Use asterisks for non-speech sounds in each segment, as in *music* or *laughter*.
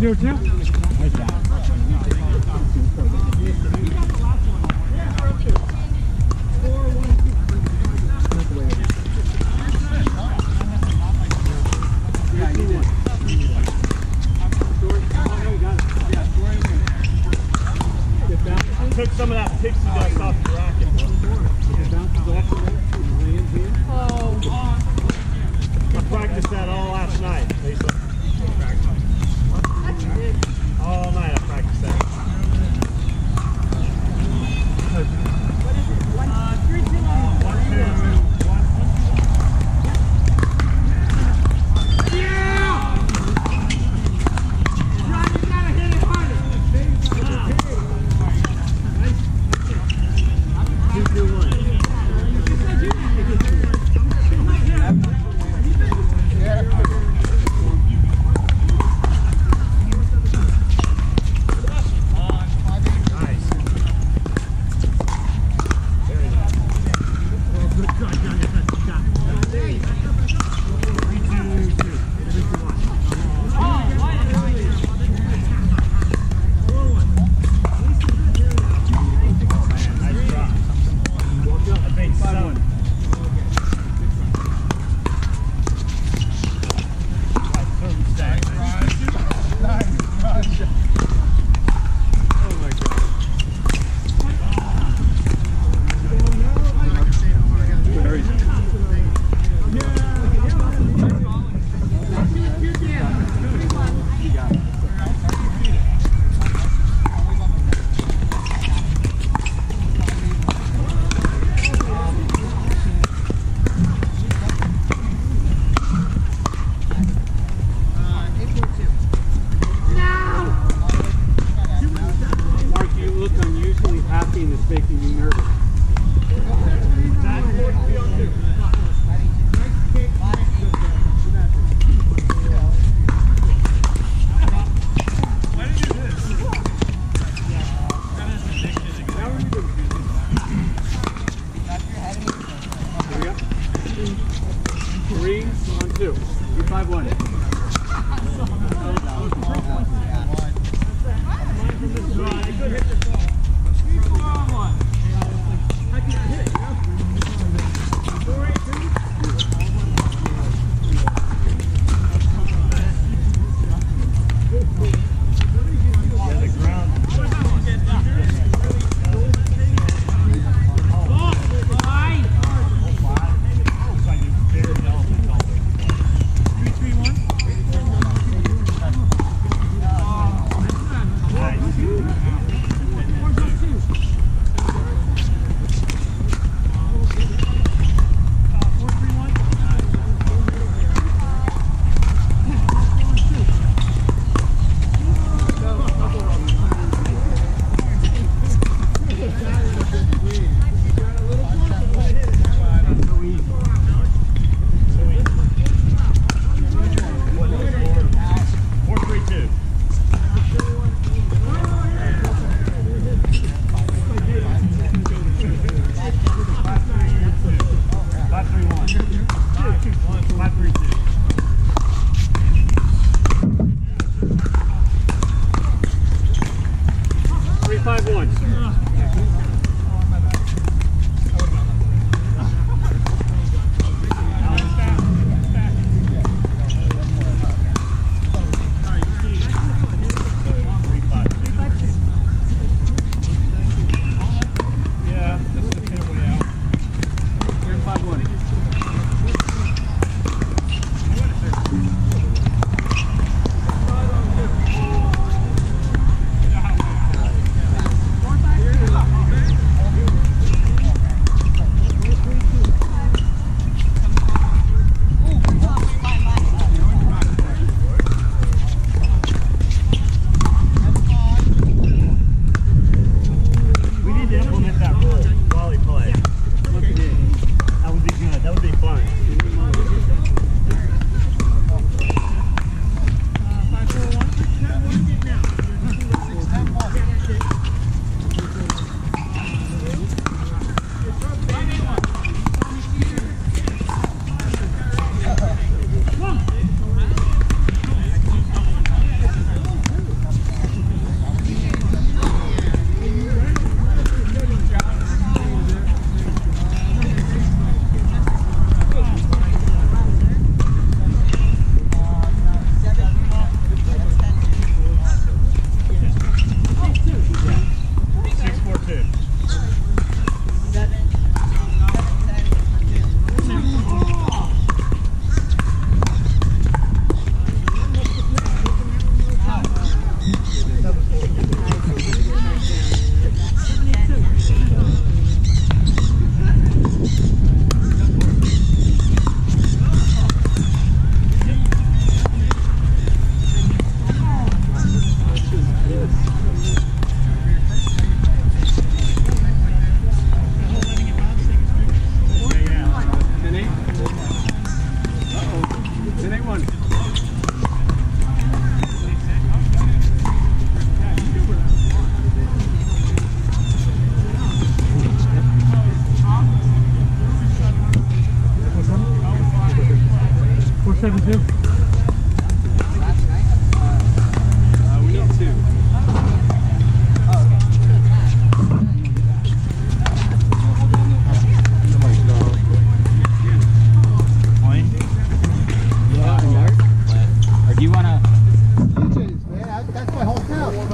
Two zero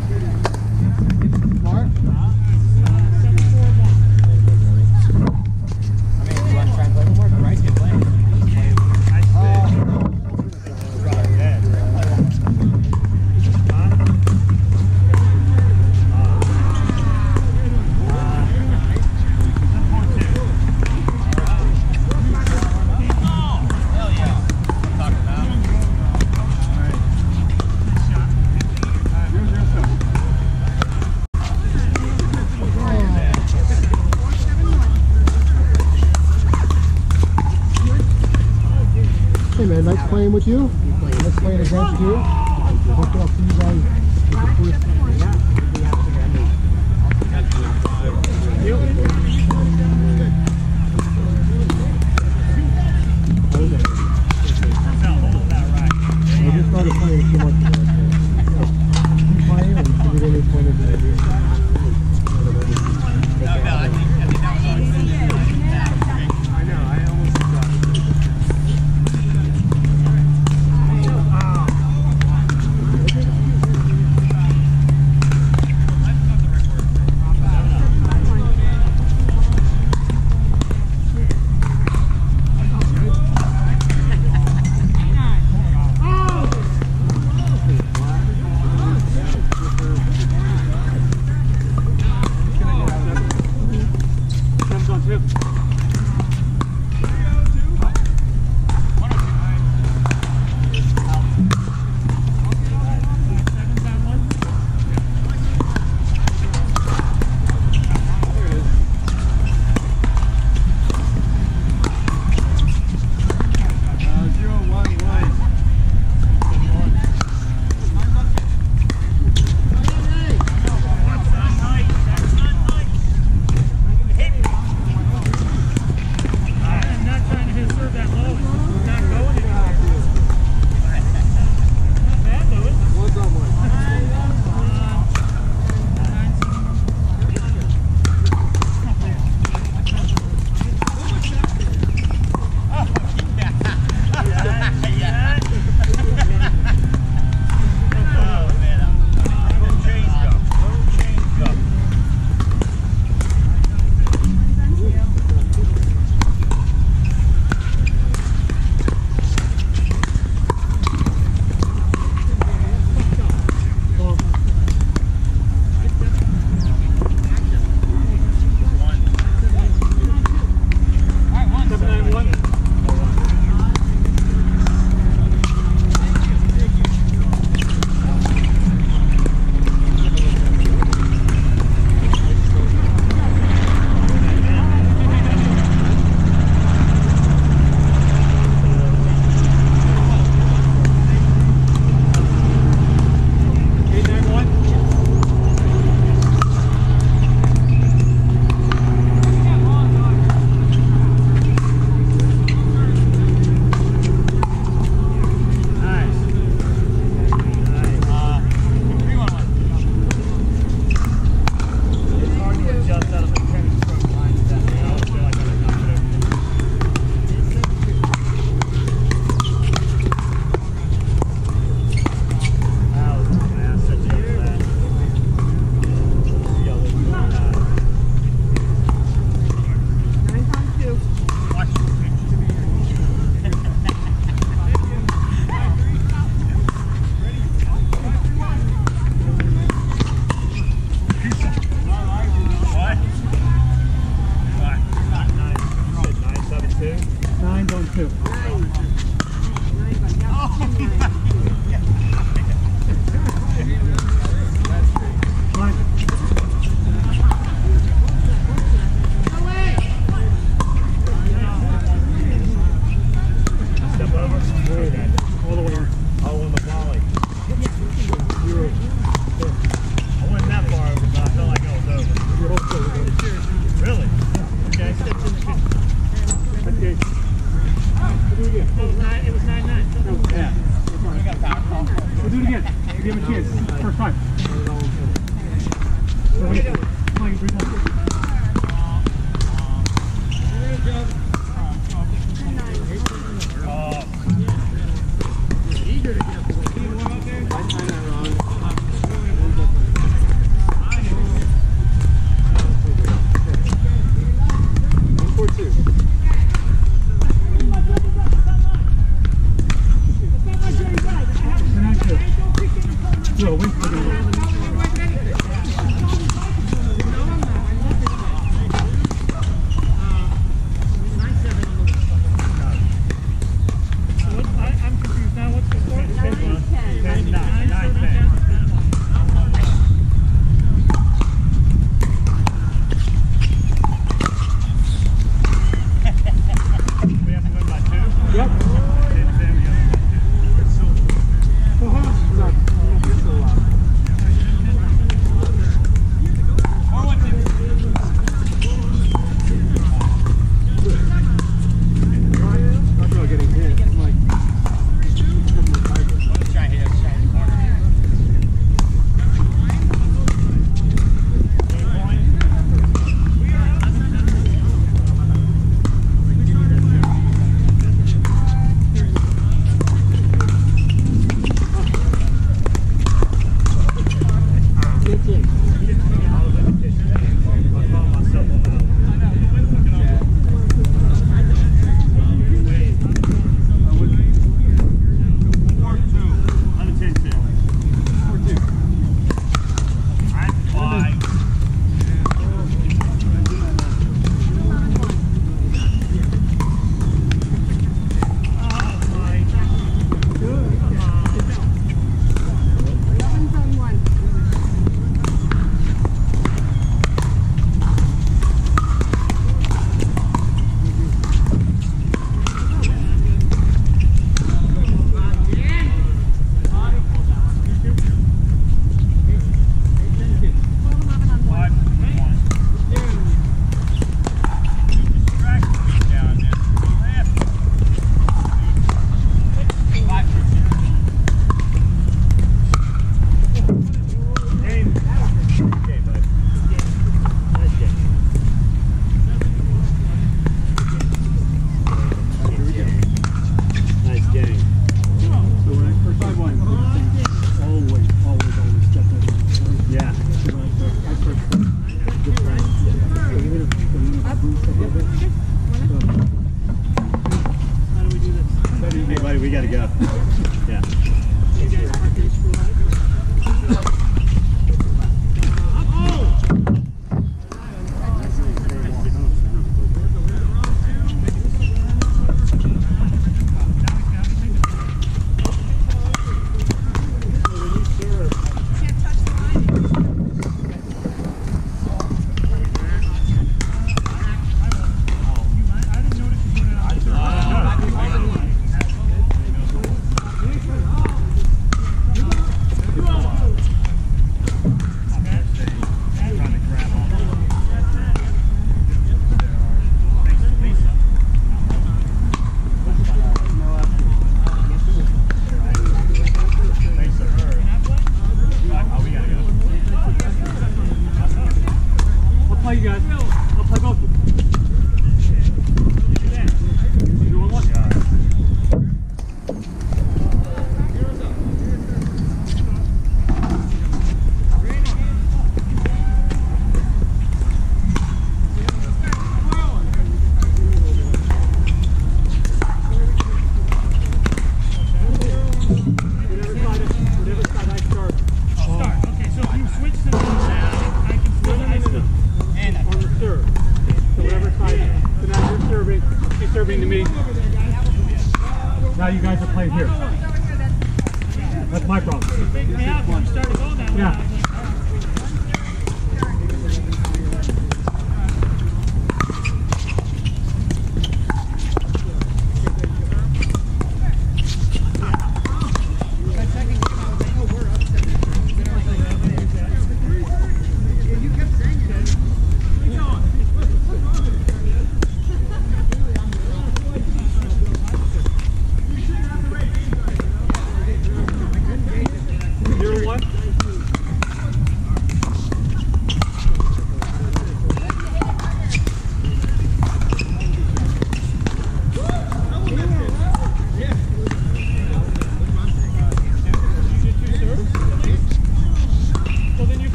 hometown. Mark?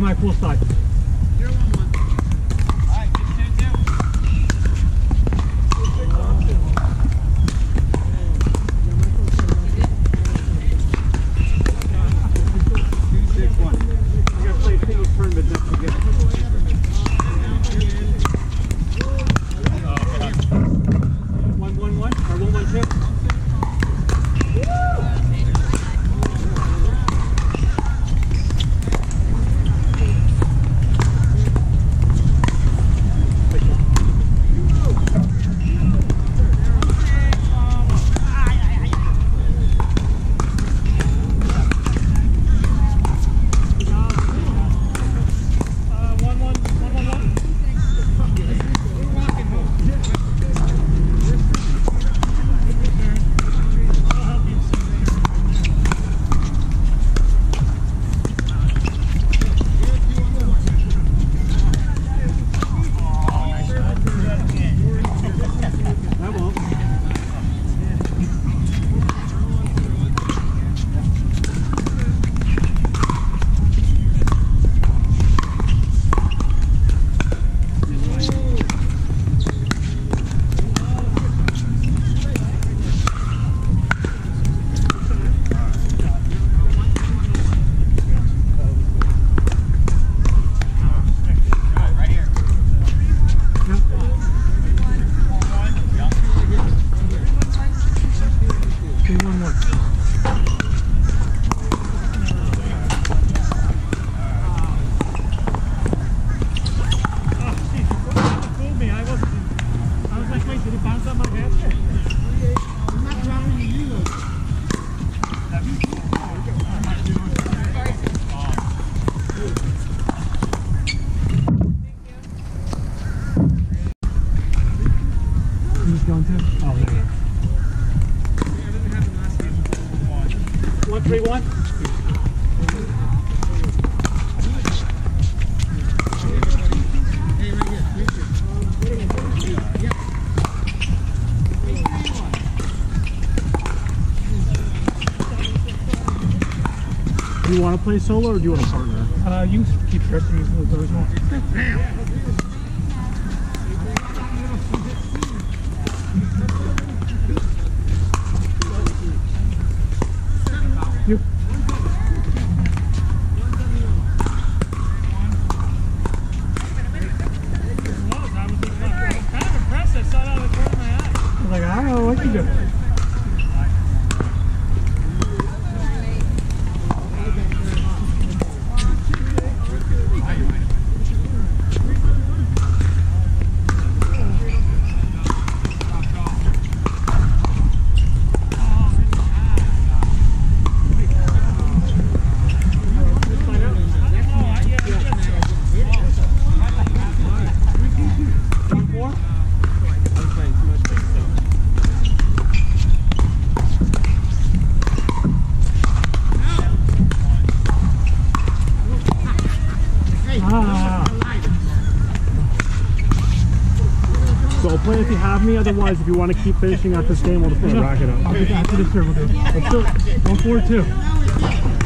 my course want to play solo or do you want to partner? Uh, you keep stressing me for the one. *laughs* otherwise if you want to keep finishing out this game, we'll just put a rocket up. I'll get back to the circle, dude. Let's do it. Go forward, too.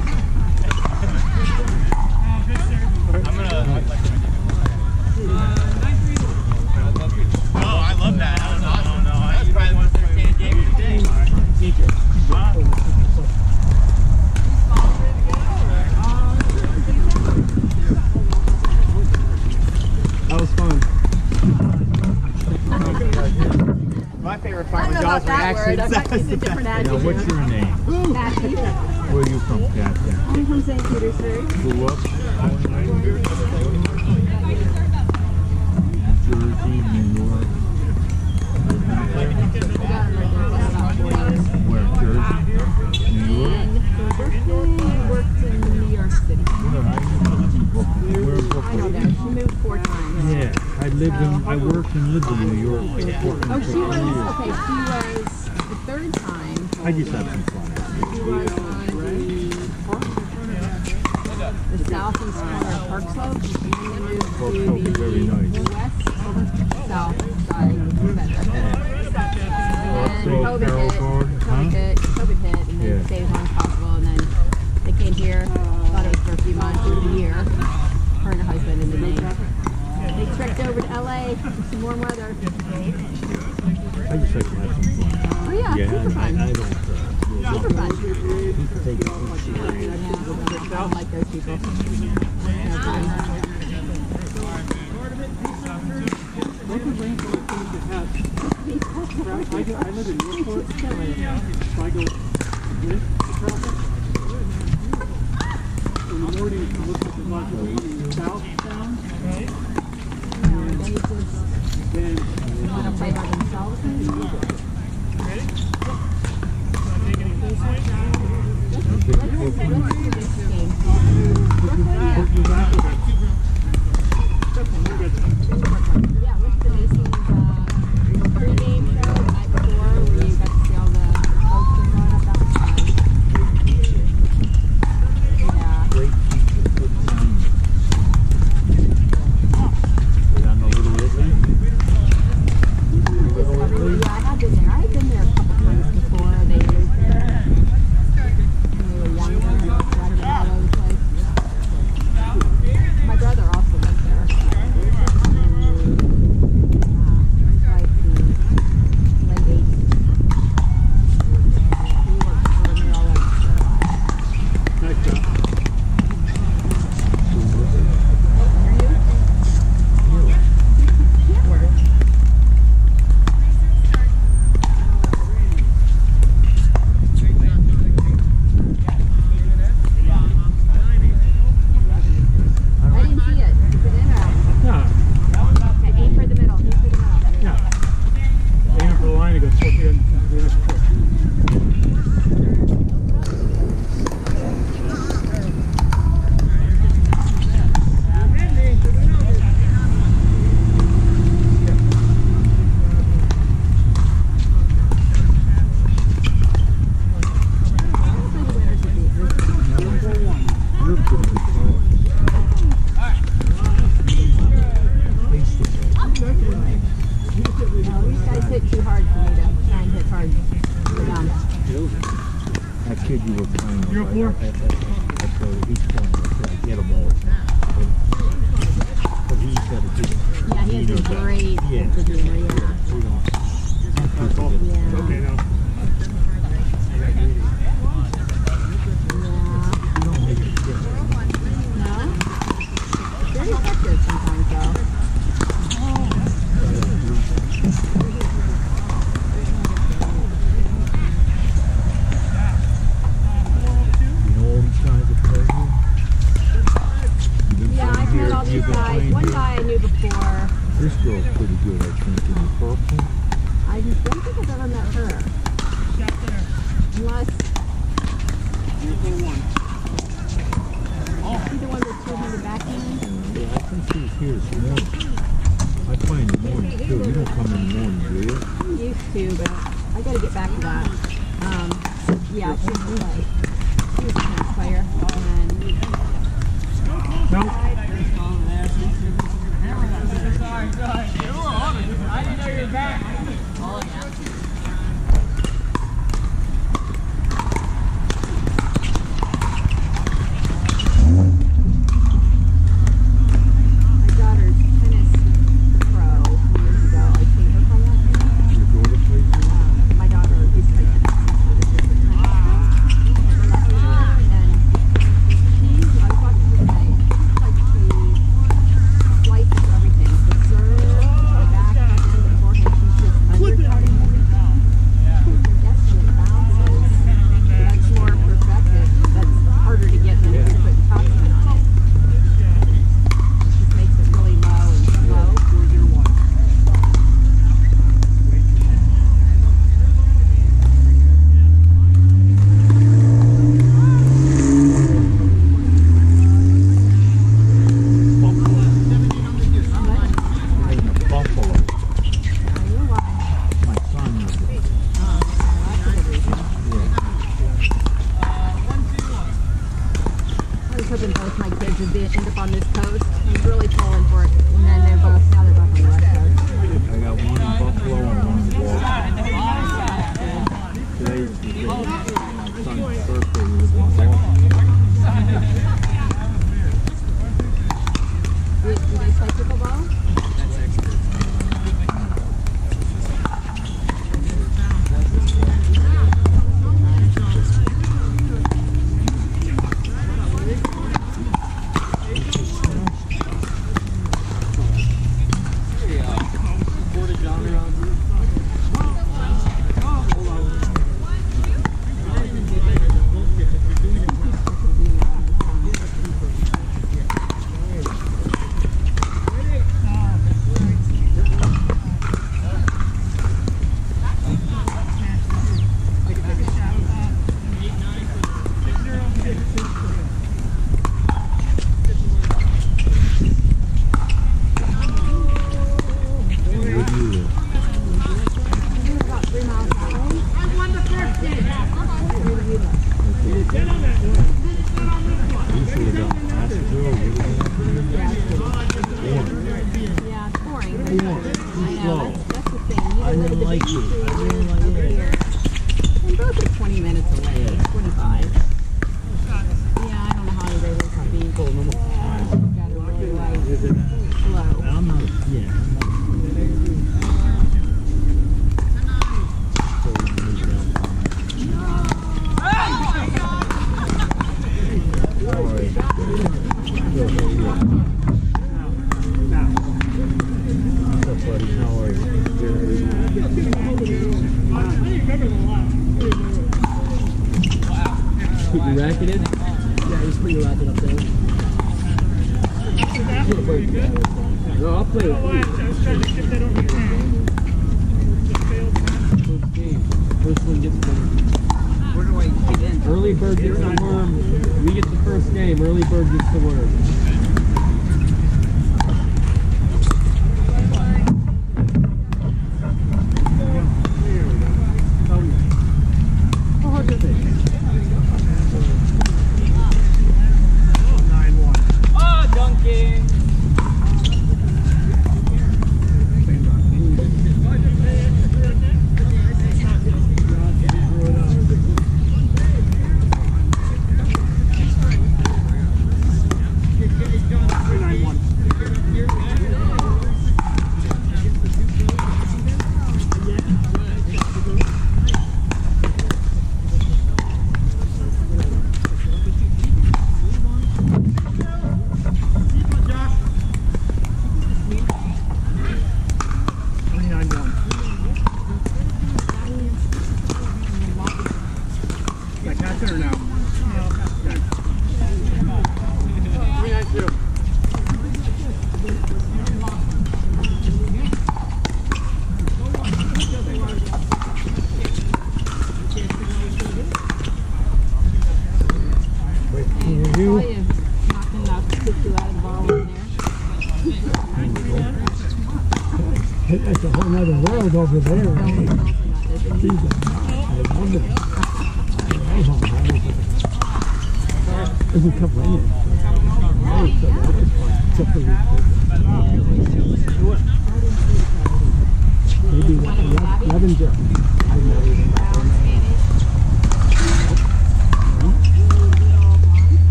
There.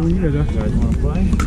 When you guys are.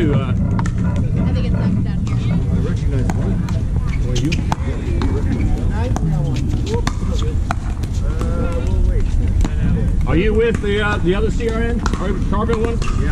to. Uh, I think it's down here. I recognize one. Or you? Are you with the uh, the other CRN? Are you Carbon one? Yeah.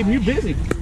Keeping you busy.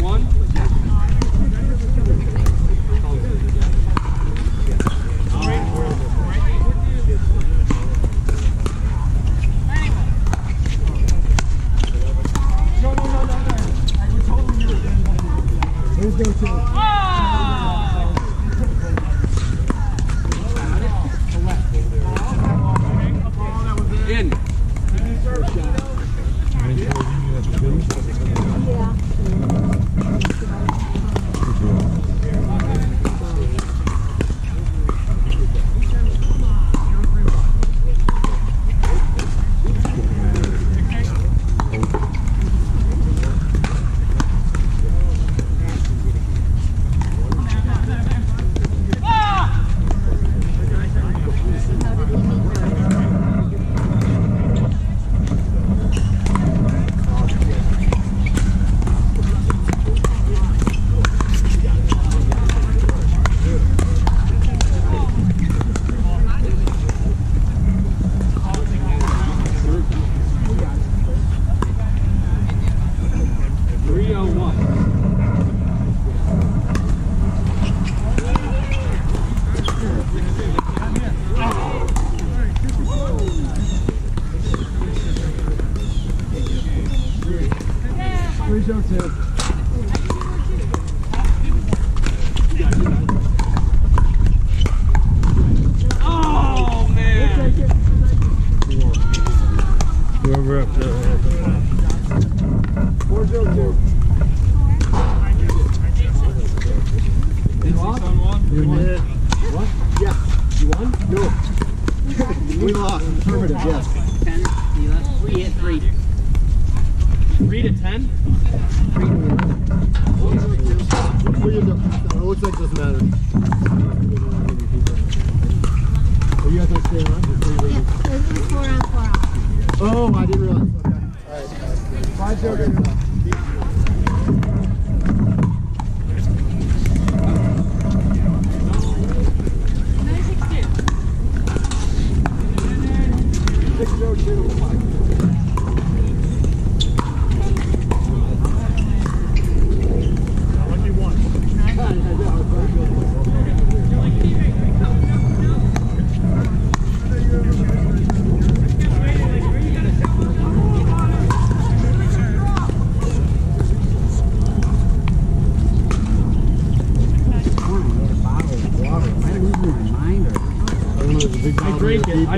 one.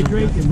Hydrate him.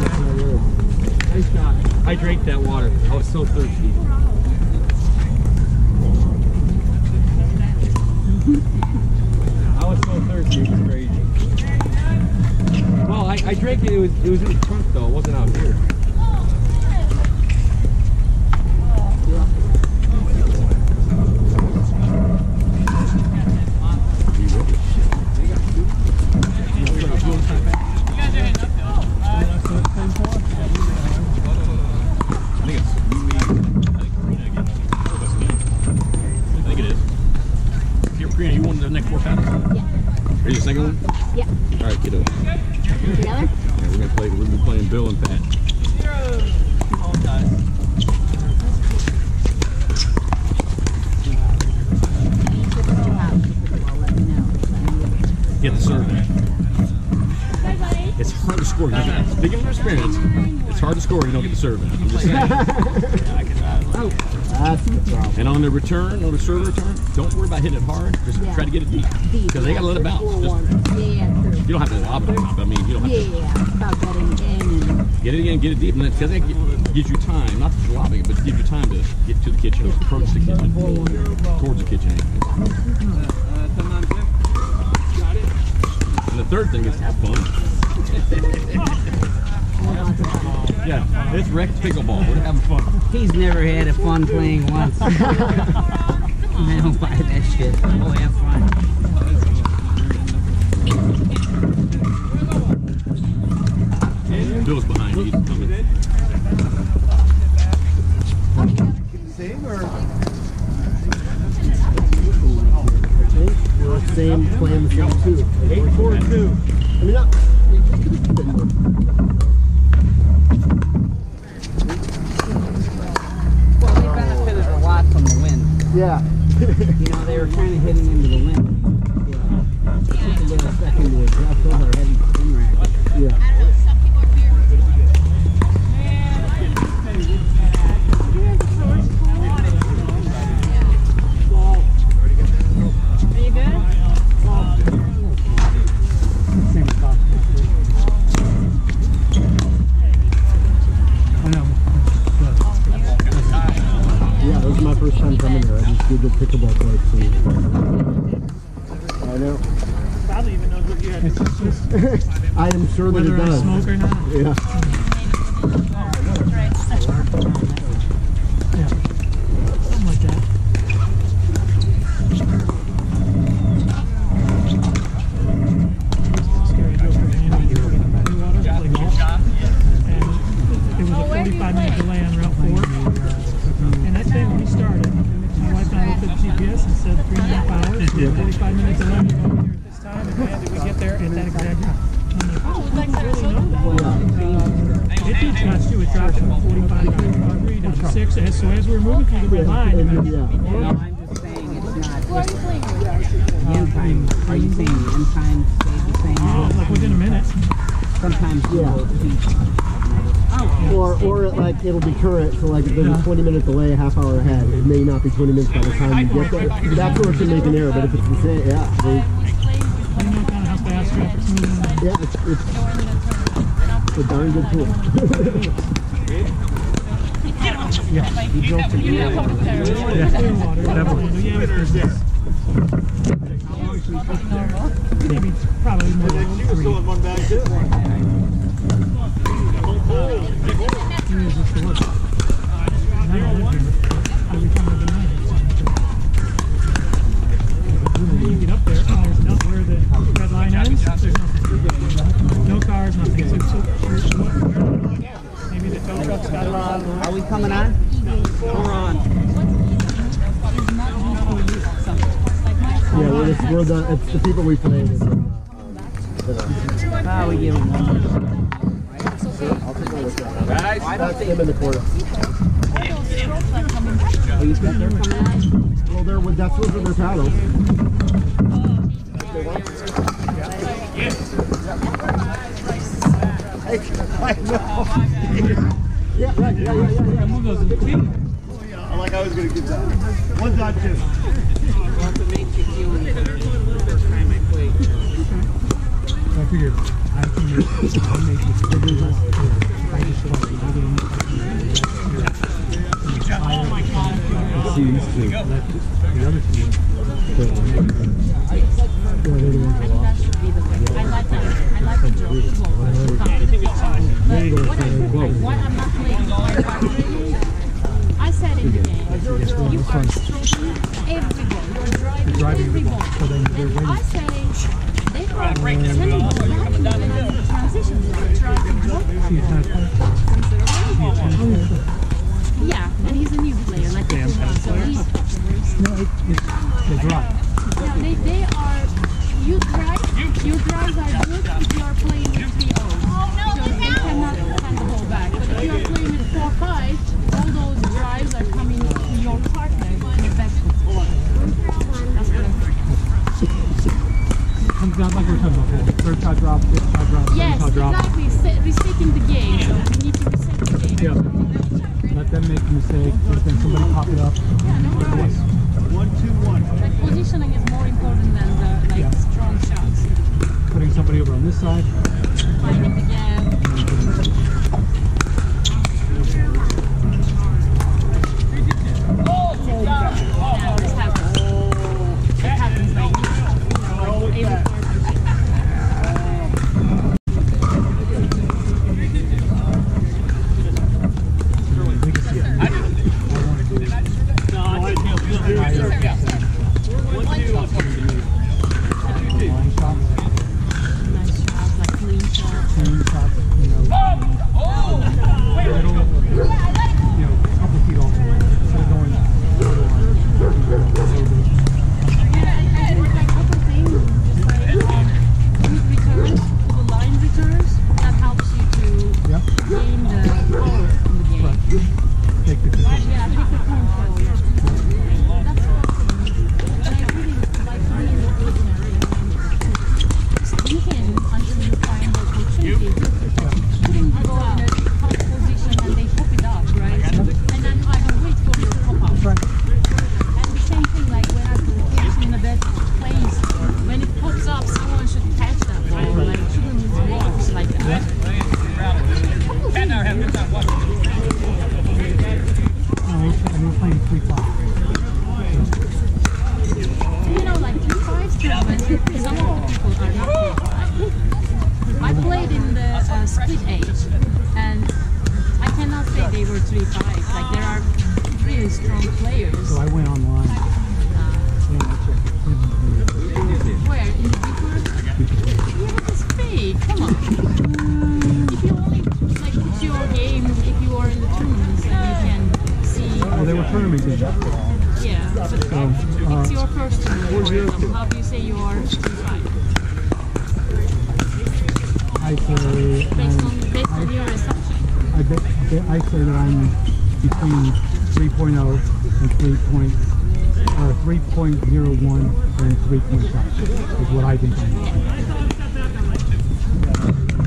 20 minutes by the time you get there. That person make an error, but if it's the same, yeah, they... You know kind of how fast. Yeah, it's, it's a darn good tool. *laughs*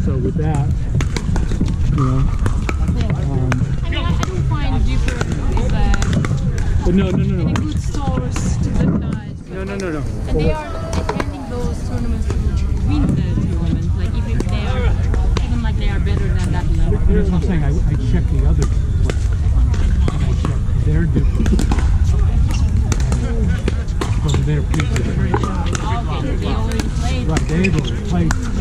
So with that, you know. Um, I mean, I, I don't find Jupiter is a. But no, no, no, no. And good stores to the guys. No, no, no, no. And they are attending those tournaments to win the tournament. Like even if they are, even like they are better than that level. Here's what I'm saying. I, I check the other. Ones. I check their difference. Because they're pretty good. Like David, played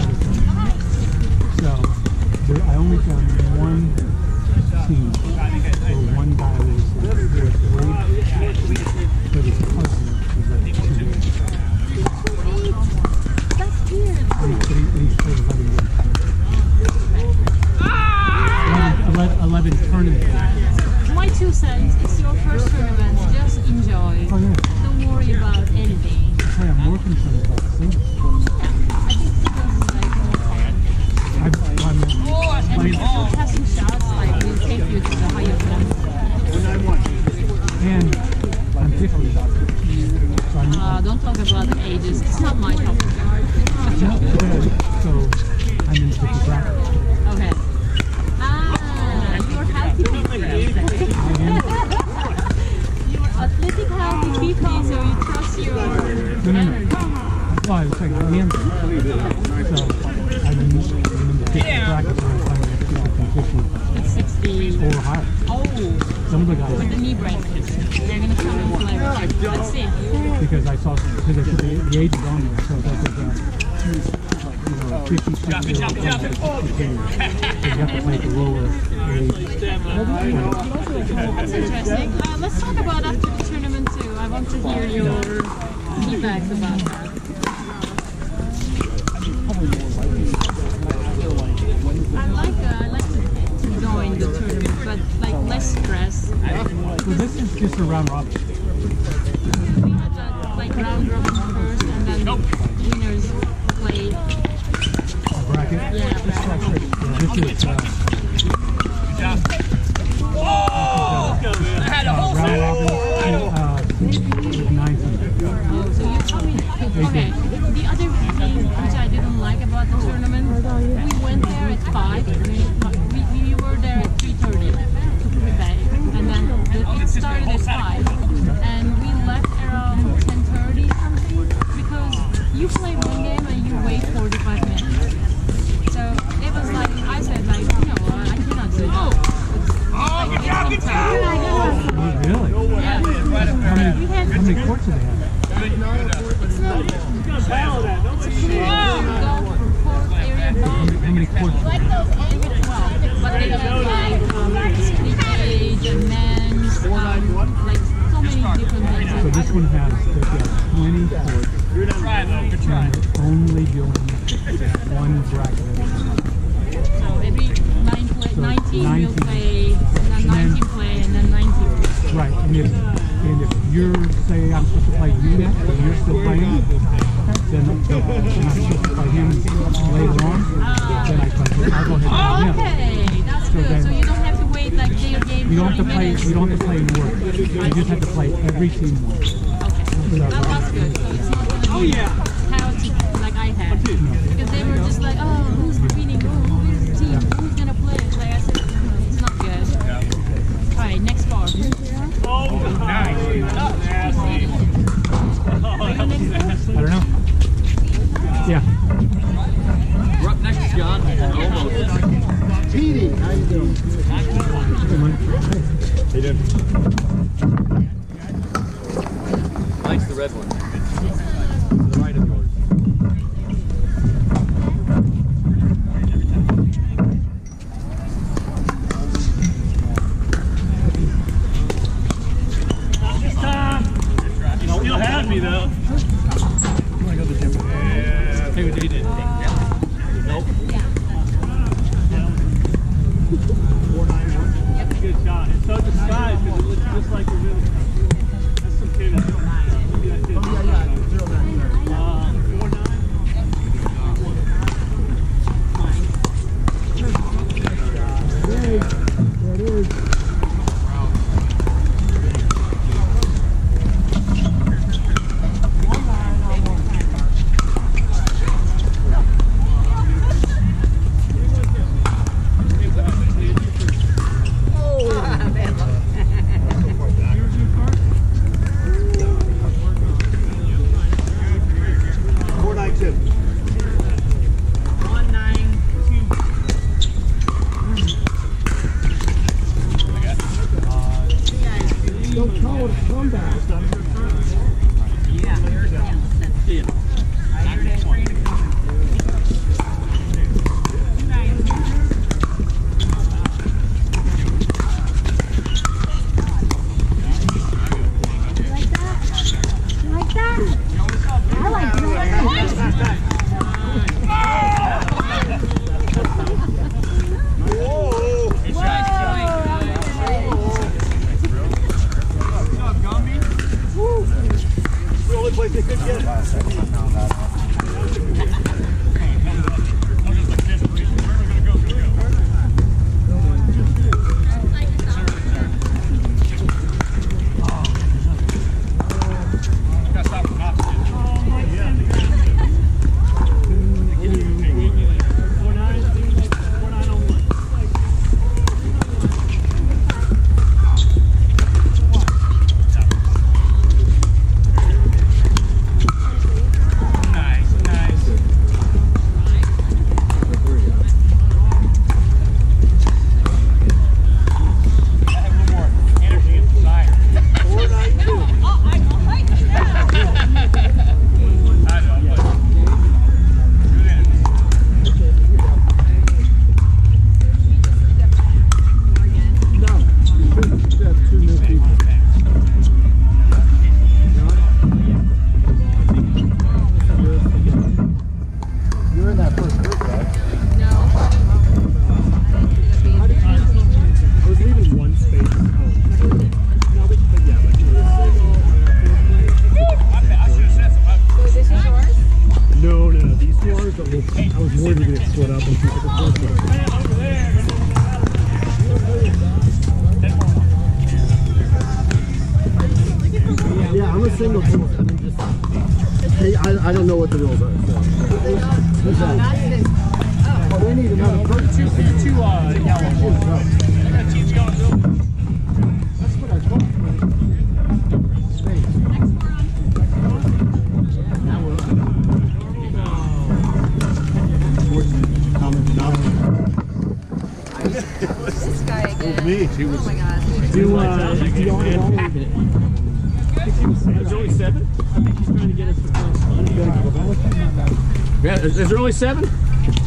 seven?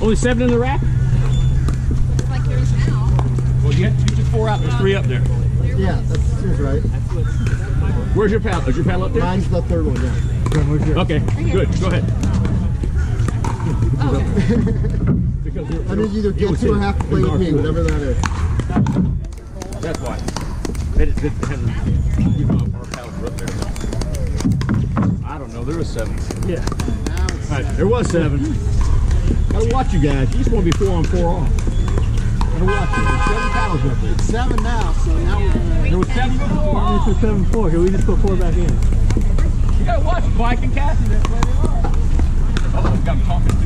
Only seven in the rack? Like there is now. Well, you, you took four out. There's three up there. Yeah, that's seems right. Where's your paddle? Is your paddle up there? Mine's the third one, yeah. Okay, good. Go ahead. because there- I need either it get was to or in- have to play with me, whatever that is. That's why. They just didn't have you know, our paddles up there. I don't know. There was seven. Yeah. All right, there was seven. Gotta watch you guys. You just want to be four on four off. Gotta watch you. There's seven paddles up there. It's seven now, so now we're gonna. There was seven before. It's a seven four. Can we just put four back in? You gotta watch Mike and Cassie. That's where they are. Oh, got them talking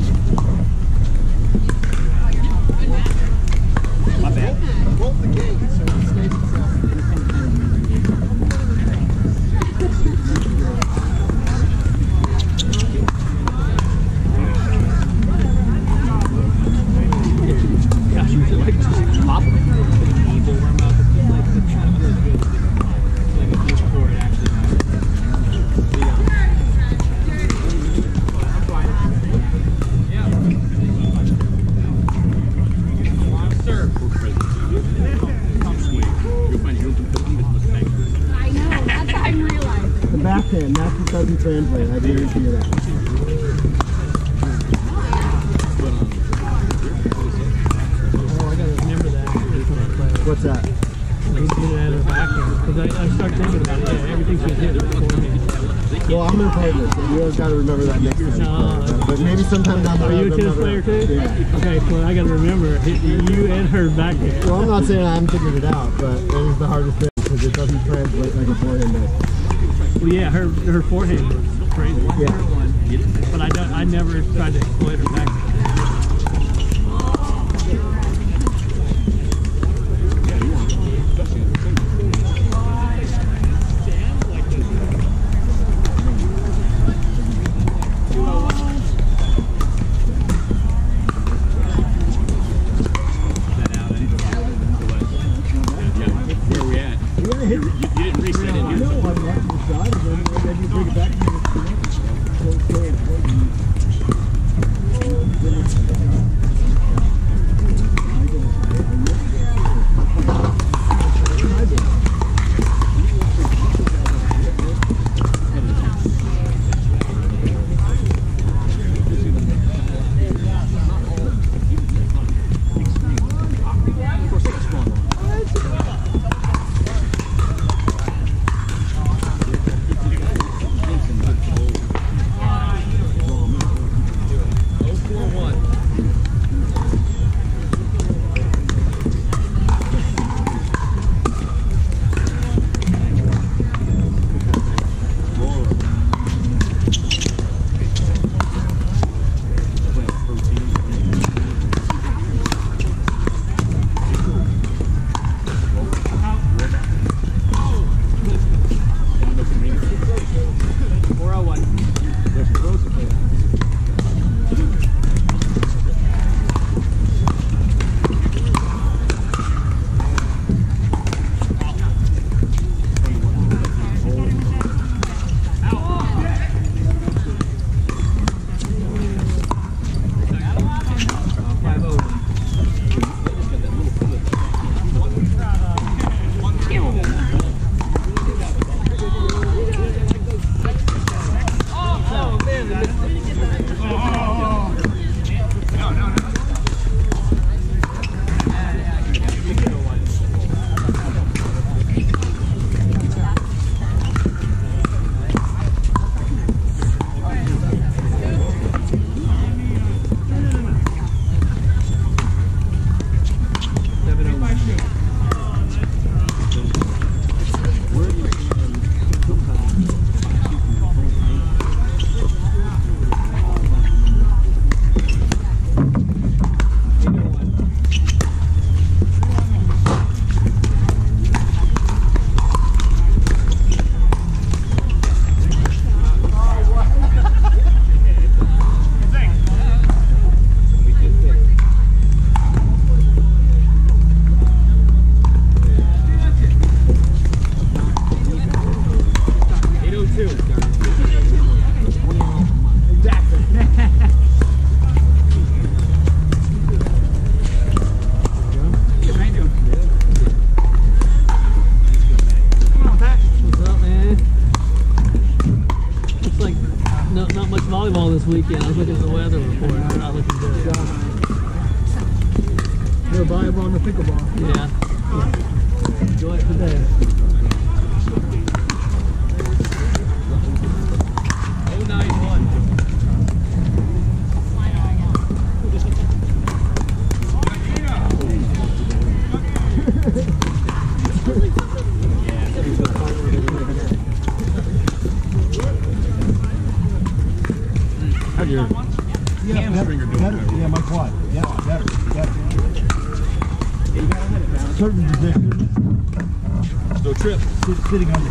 sitting on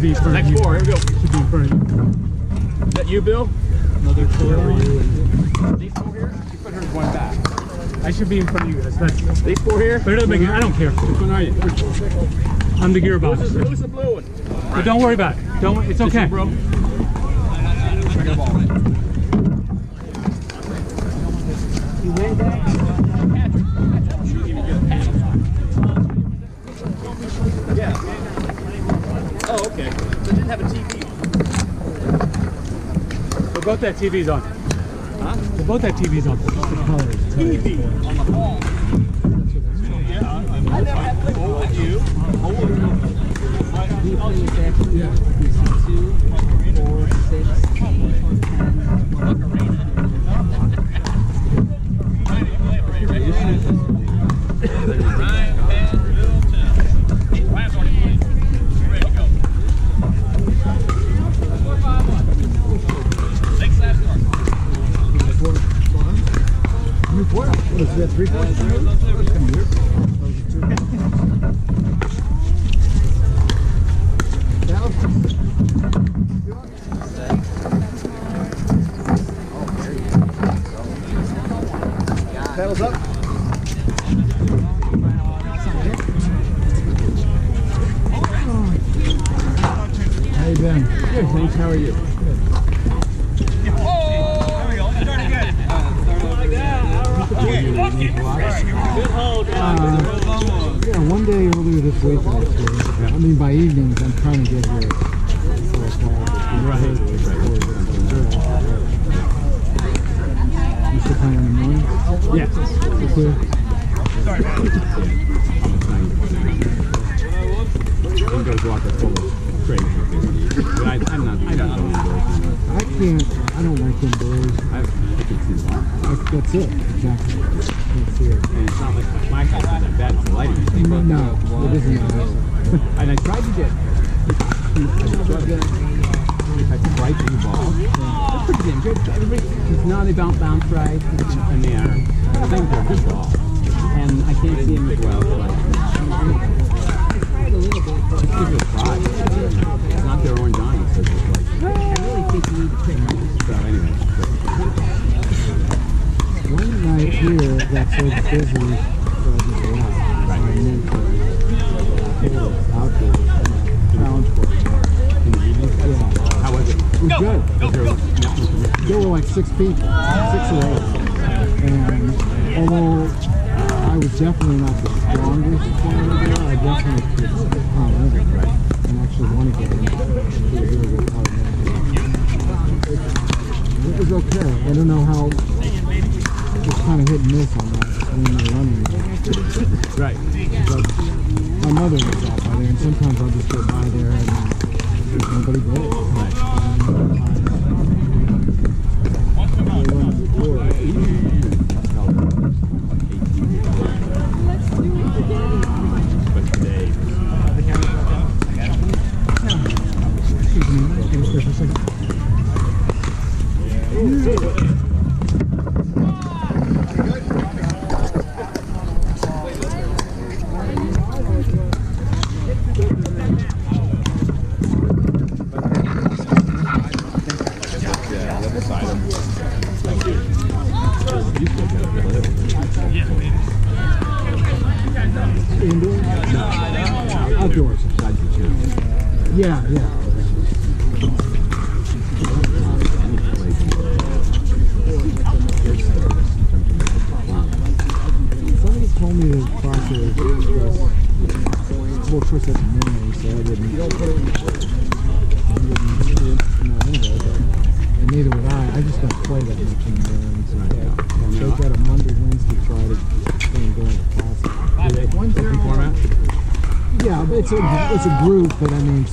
Should be in front Next four, here we go. Should be in front of you. Is that you, Bill? Another four for These four here? You put her one back. I should be in front of you guys. That's... These four here? But it doesn't make I don't care. Which one are you? I'm the gearbox. Who's the, who's the blue one? But don't worry about it. Don't, it's okay. Bro. both have TVs on. Huh? They both have TVs on. TV on the wall. Yeah, I'm, I'm, I'm, I'm old. You old. Yeah. with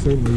certainly.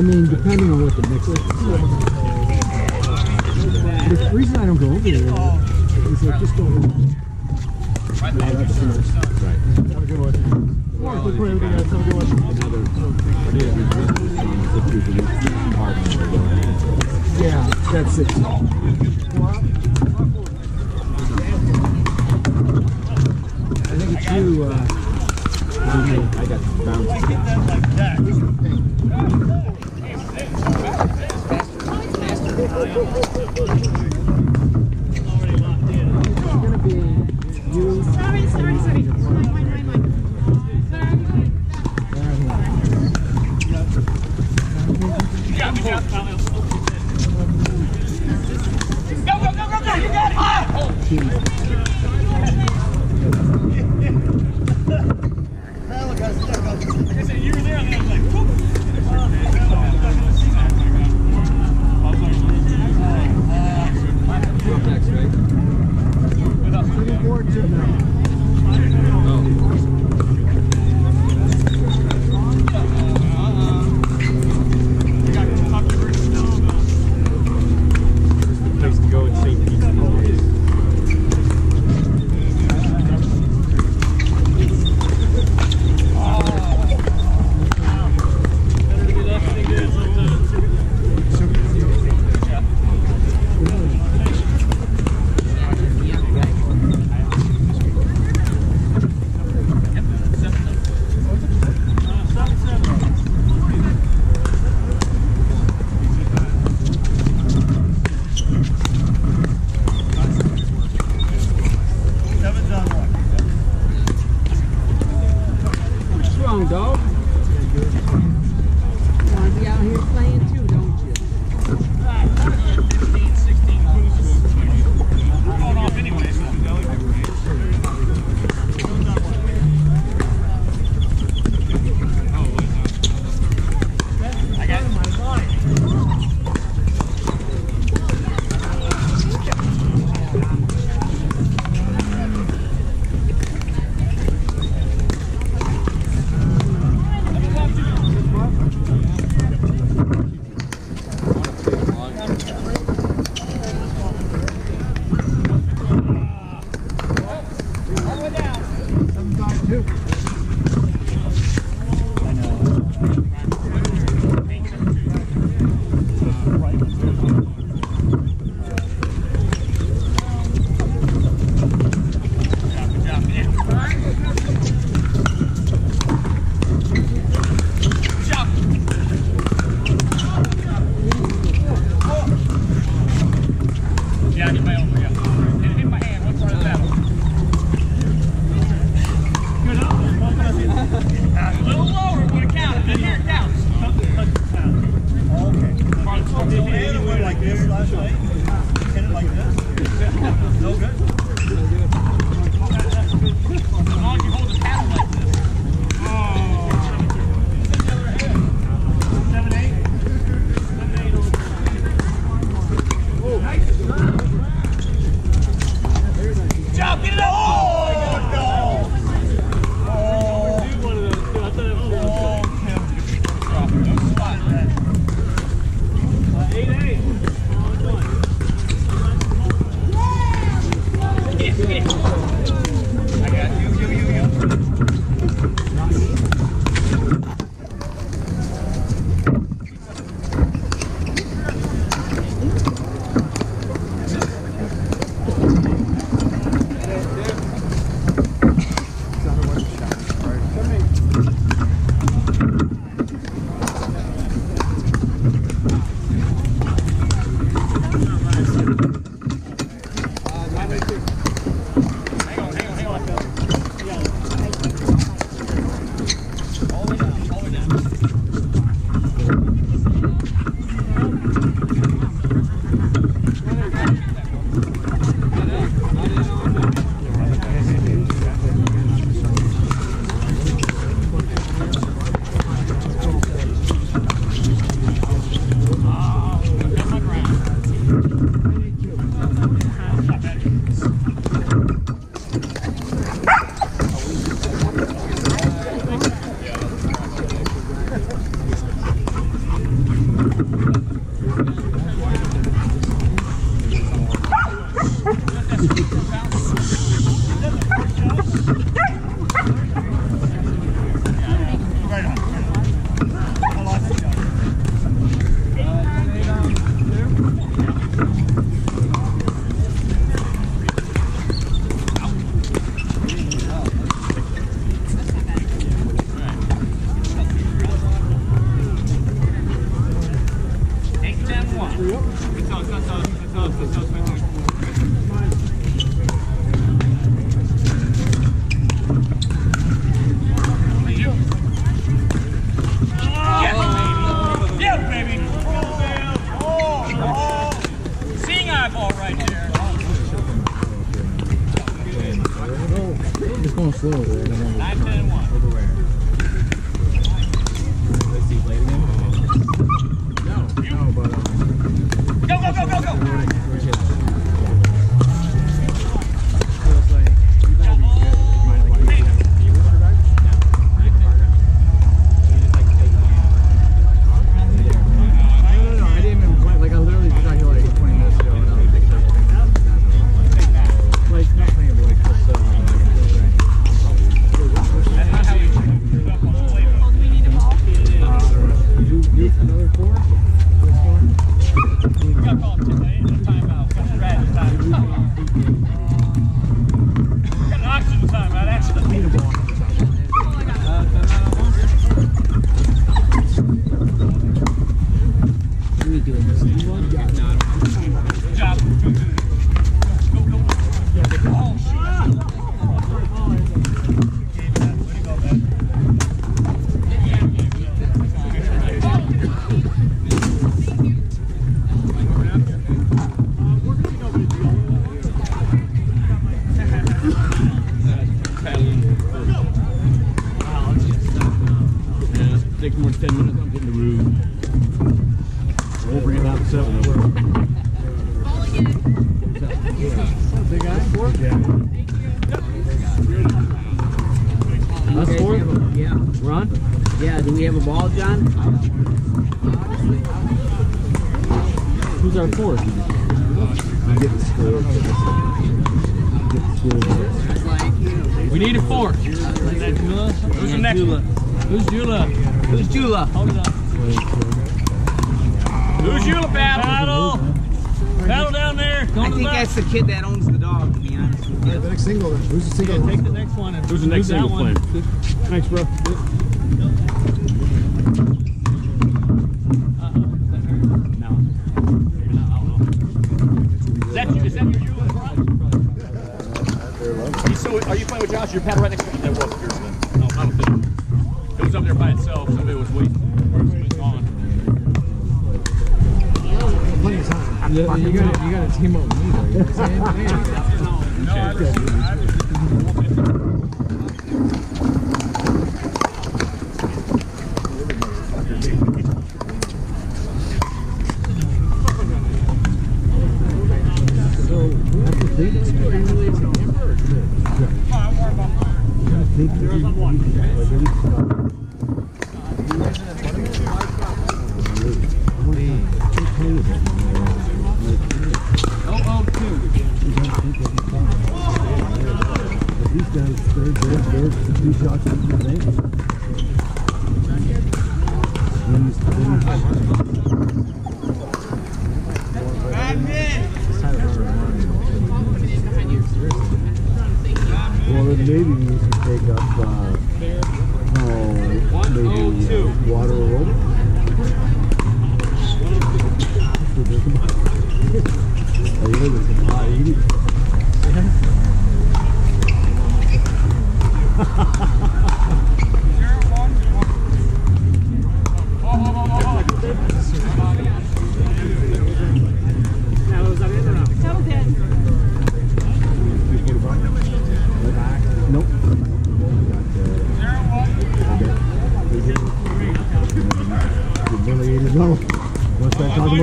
I mean, depending on what the mix is. The reason I don't go over there is I just don't Right. Yeah, that's it. I think it's you, uh, I got bounced. Oh,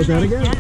that again?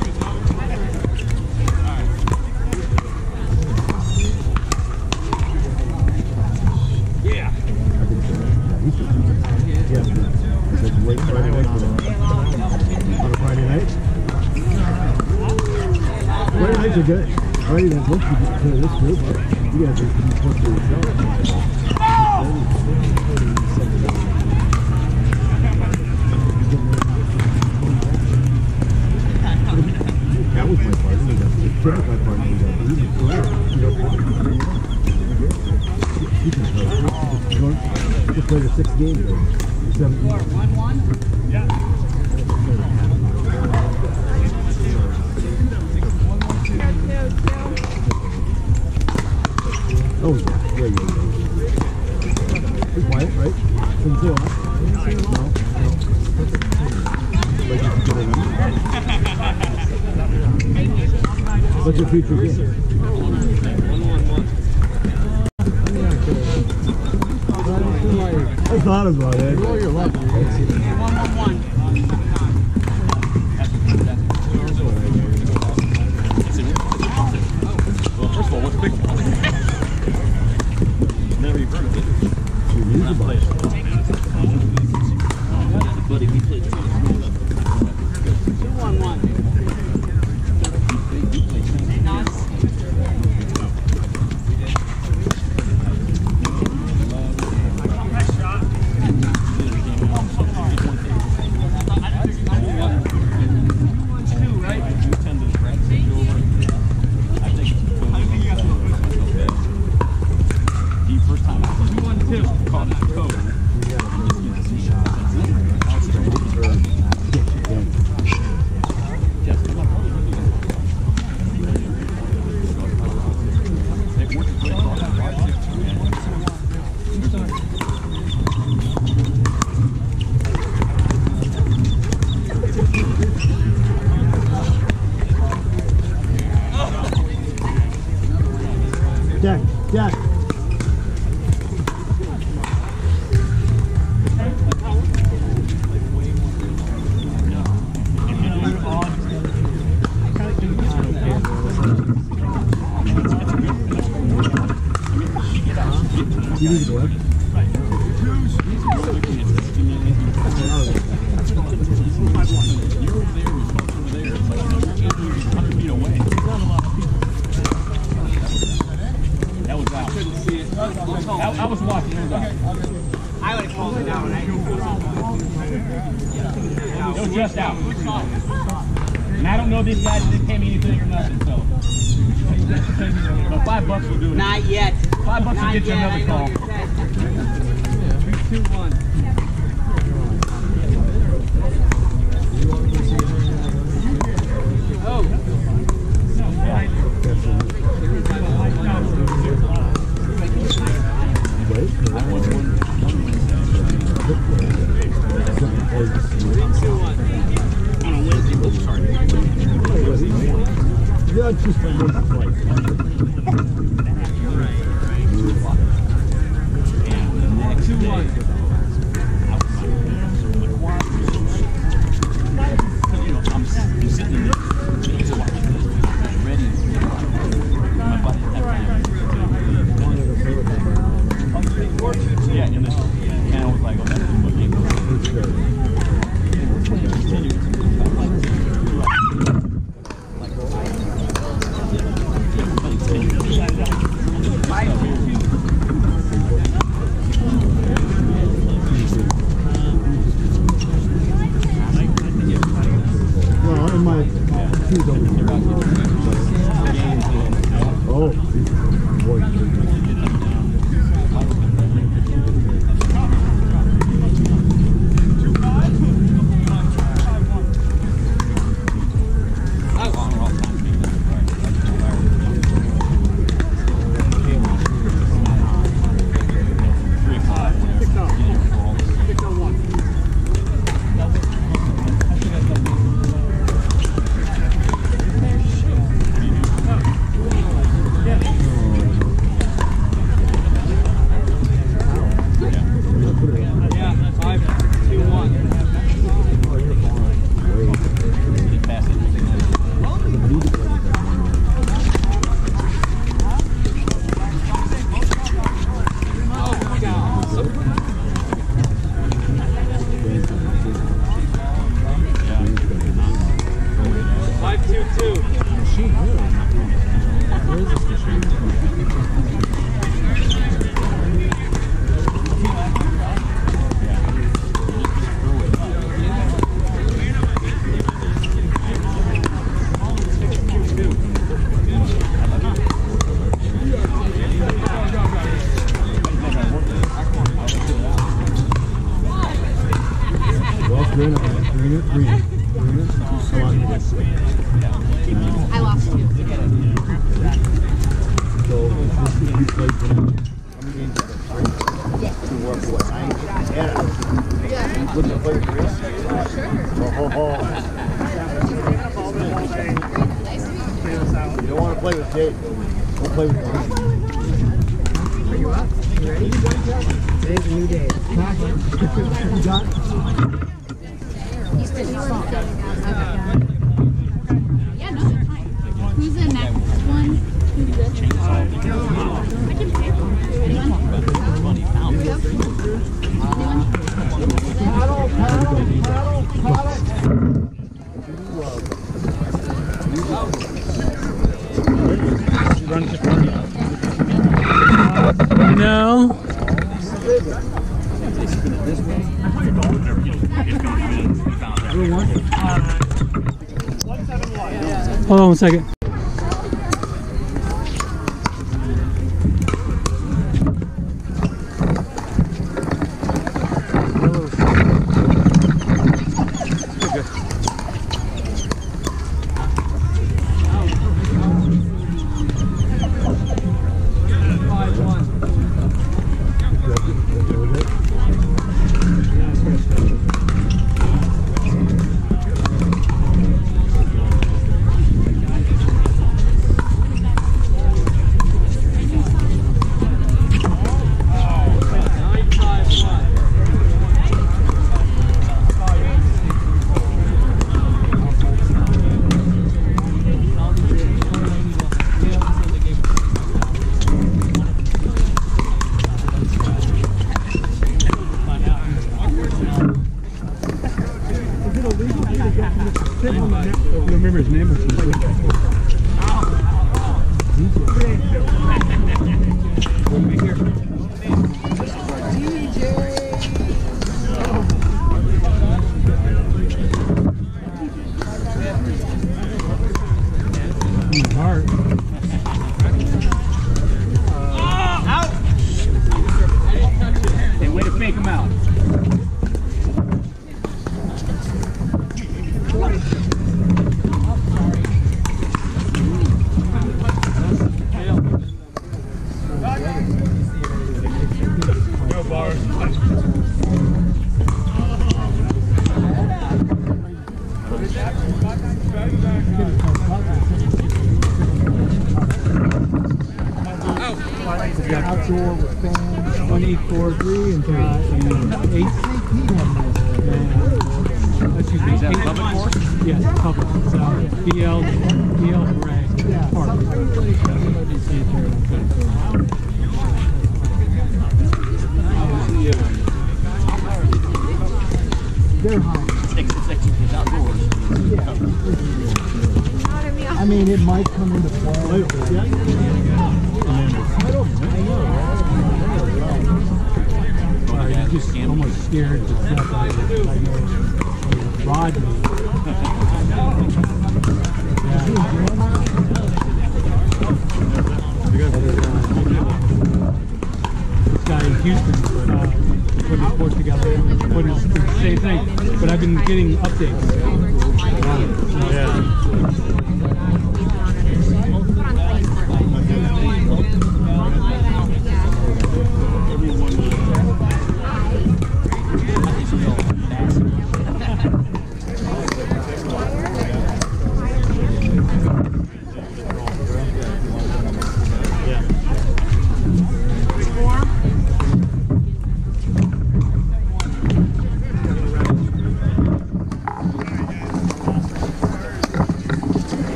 A What's second.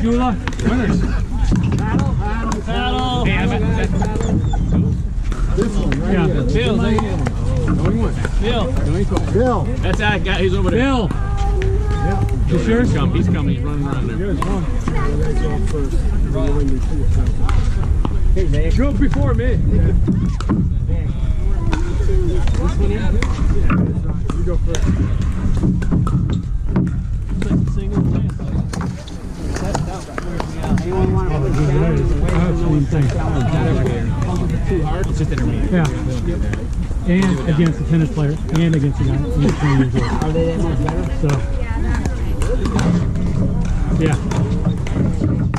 Jula. Winners. Paddle. This one, right Yeah. Bill. Bill. Bill. That's that guy. He's over there. Bill. You sure? He's coming. He's coming. He's running around there. Hey, Zach. Go before me. You Anyone want to put it down? Same thing. It's just intermediate. Yeah. And against a tennis player and against a guy who's 20 years old. Are they that much better? So, yeah.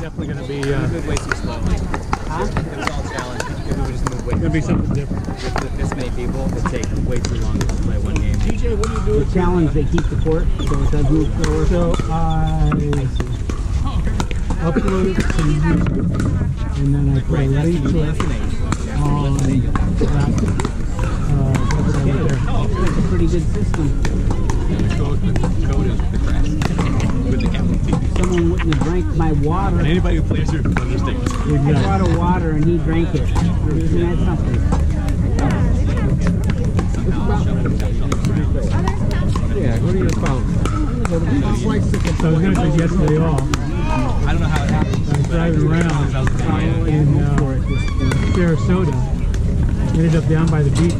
Definitely going to be uh, Move way too slow. Huh? It was all challenge. If would just move way going to be something different. With this many people, it'd take way too long to play one game. TJ, what do you do? The challenge, they keep the court, so it does move slower. So I upload it to YouTube, and then I put a link to it on that uh, website over there. That's a pretty good system. The code, the code is the crash. With the capital T. Someone wouldn't have drank my water. And anybody who plays here understands. I Exactly. brought a water and he drank it. Isn't that something? Yeah, go to your phone. So I was going to take yesterday off. I don't know how it happened. I was driving around in uh, Sarasota. Ended up down by the beach.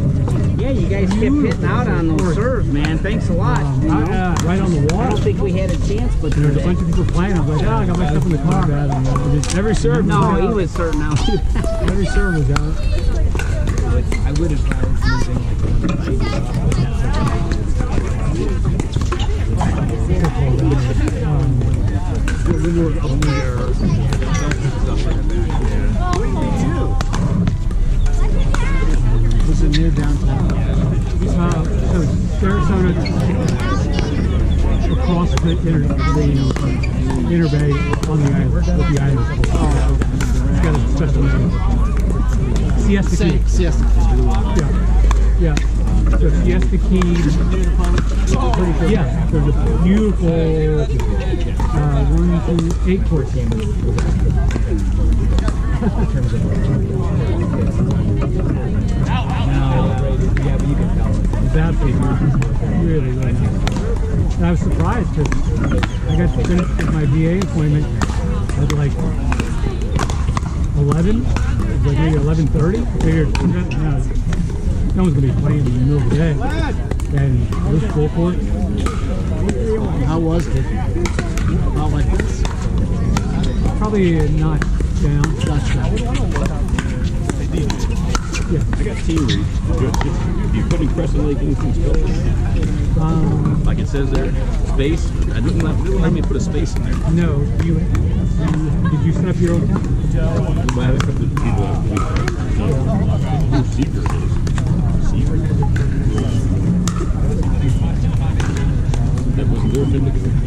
Yeah, you guys kept hitting out on those serves, man. Thanks a lot. Um, you know? uh, right on the water. I don't think we had a chance, but There's a bunch of people playing. I was like, oh, I got my stuff in the car. Every serve no, was he out. was certain out. Every serve was out. I would advise using like one Um, when you're up there, was near downtown? Uh, so Sarasota, across the inner, bay on the island. Yeah, yeah. So Siesta Key. Yeah, there's a beautiful uh, one, two, eight course game. Yeah, but you can tell. It's absolutely really, really nice. And I was surprised because I got finished with my VA appointment at like 11, it like maybe 11.30. Figured, no, no one's going to be playing in the middle of the day. And was full court. How was it? Not like this. Probably a notch down. I got TeamReach. Do you put any Crescent Lake anything special? Um, Like it says there, space. I didn't let, didn't let me put a space in there. no, you, you, did you set up your own account? I had a couple of people me, who Seeker is. That was their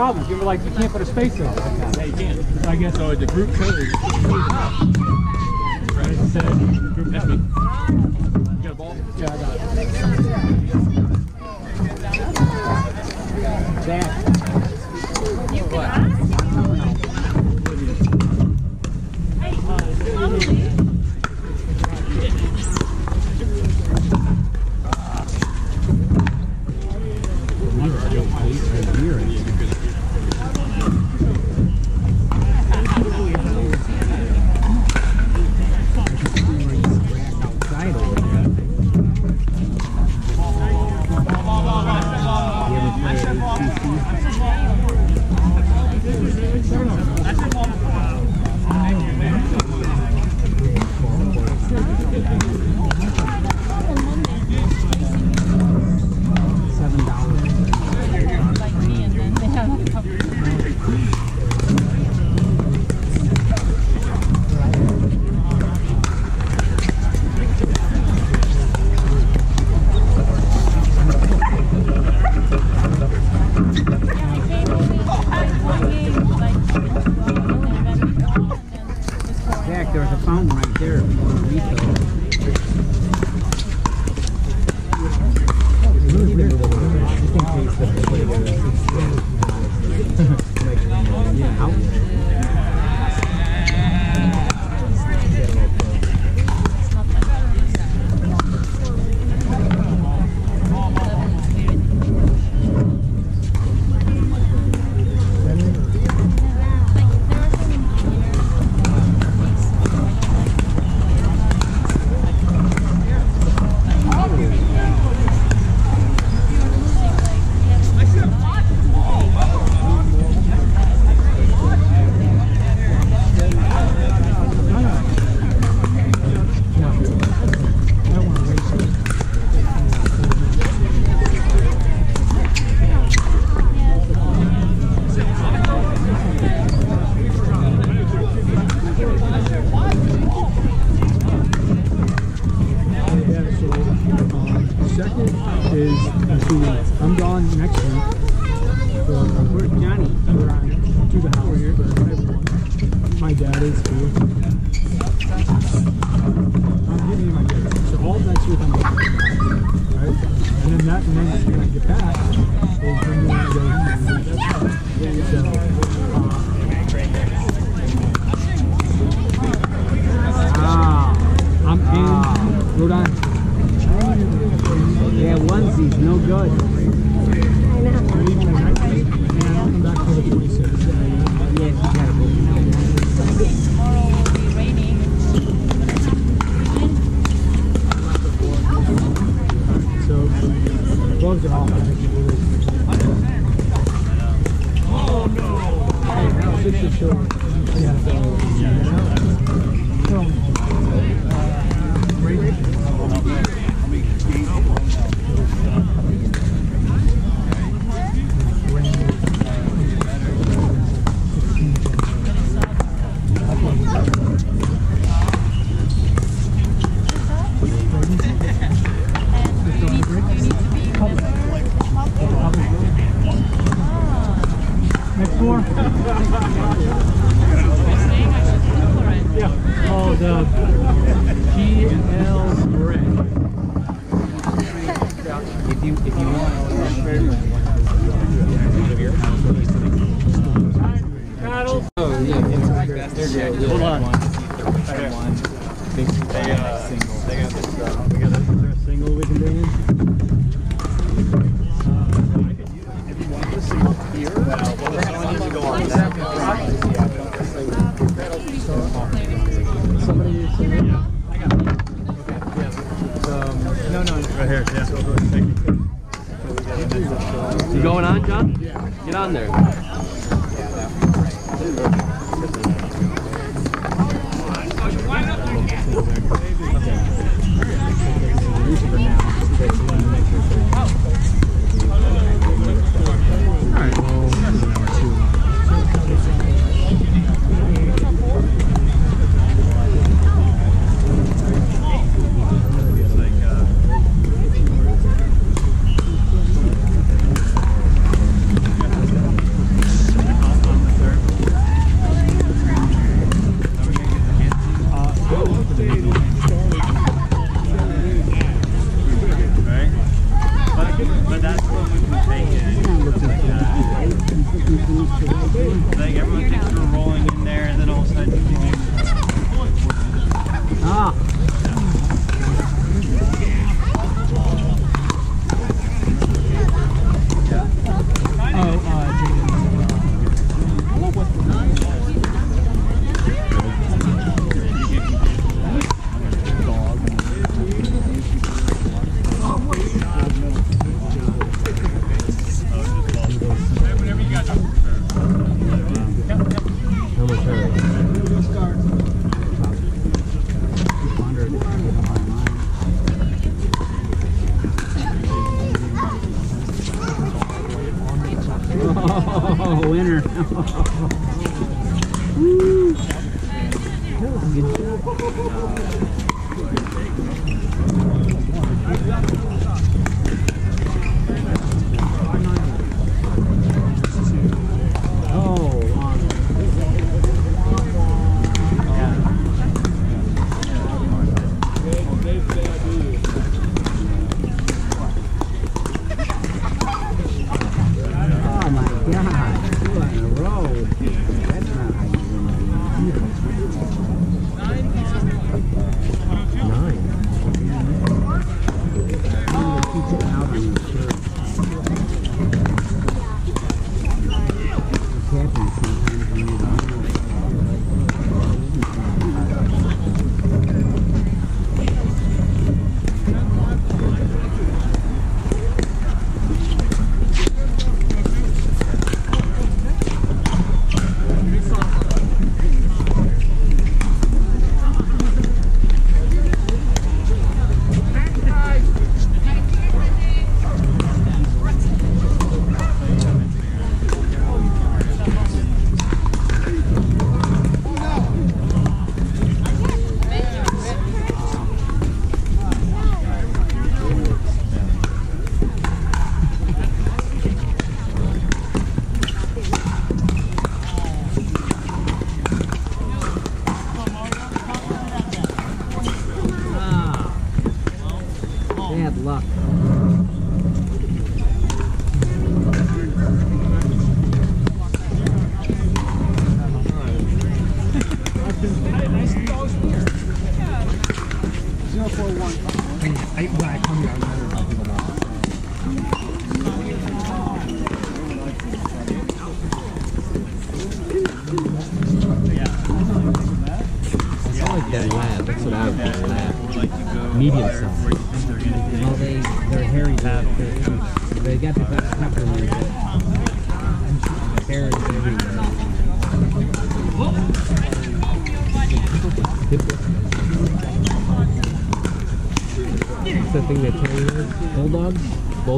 problem. You were like, you can't put a space in it. Yeah, you can't. So I guess so. The group code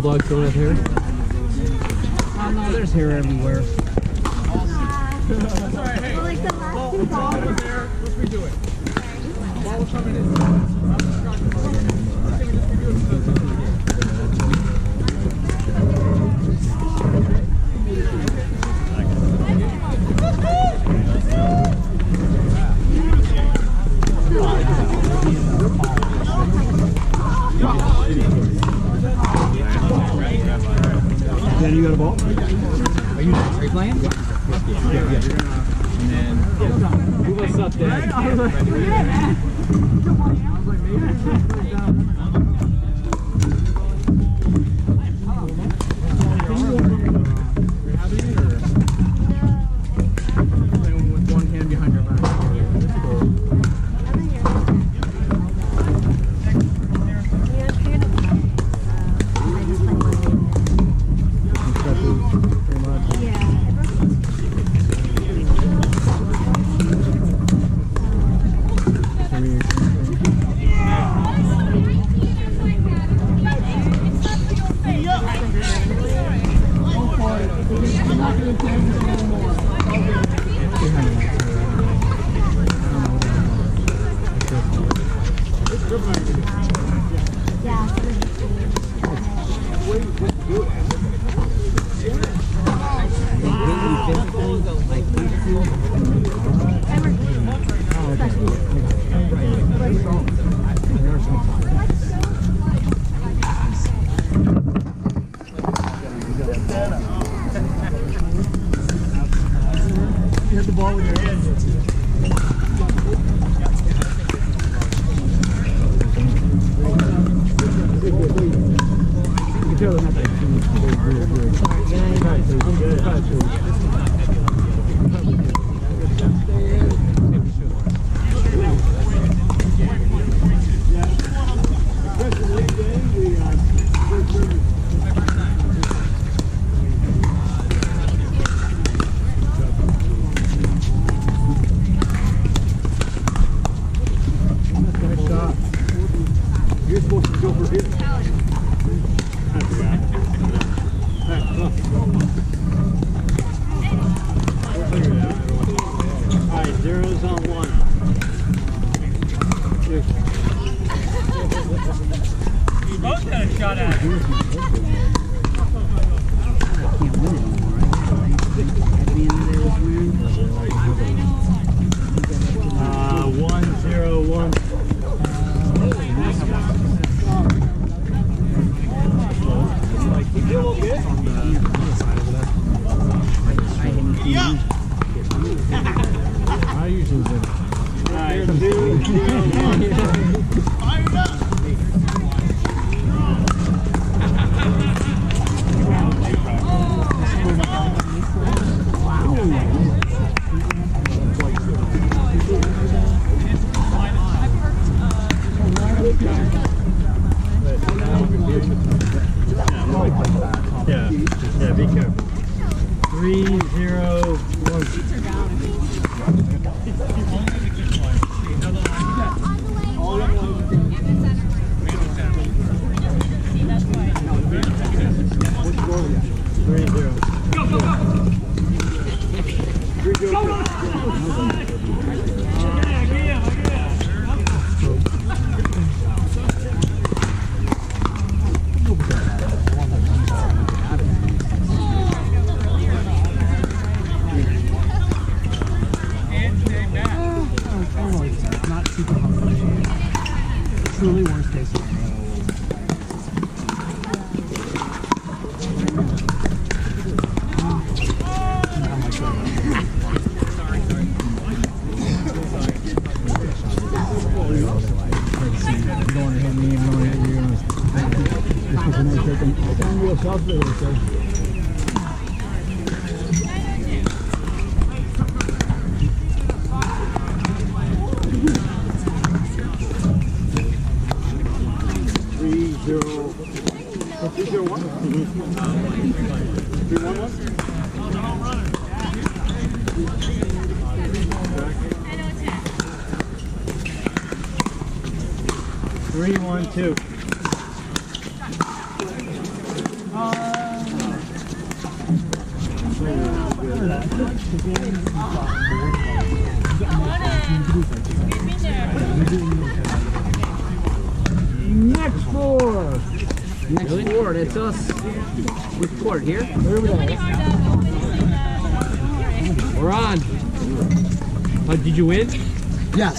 Bulldogs don't have hair?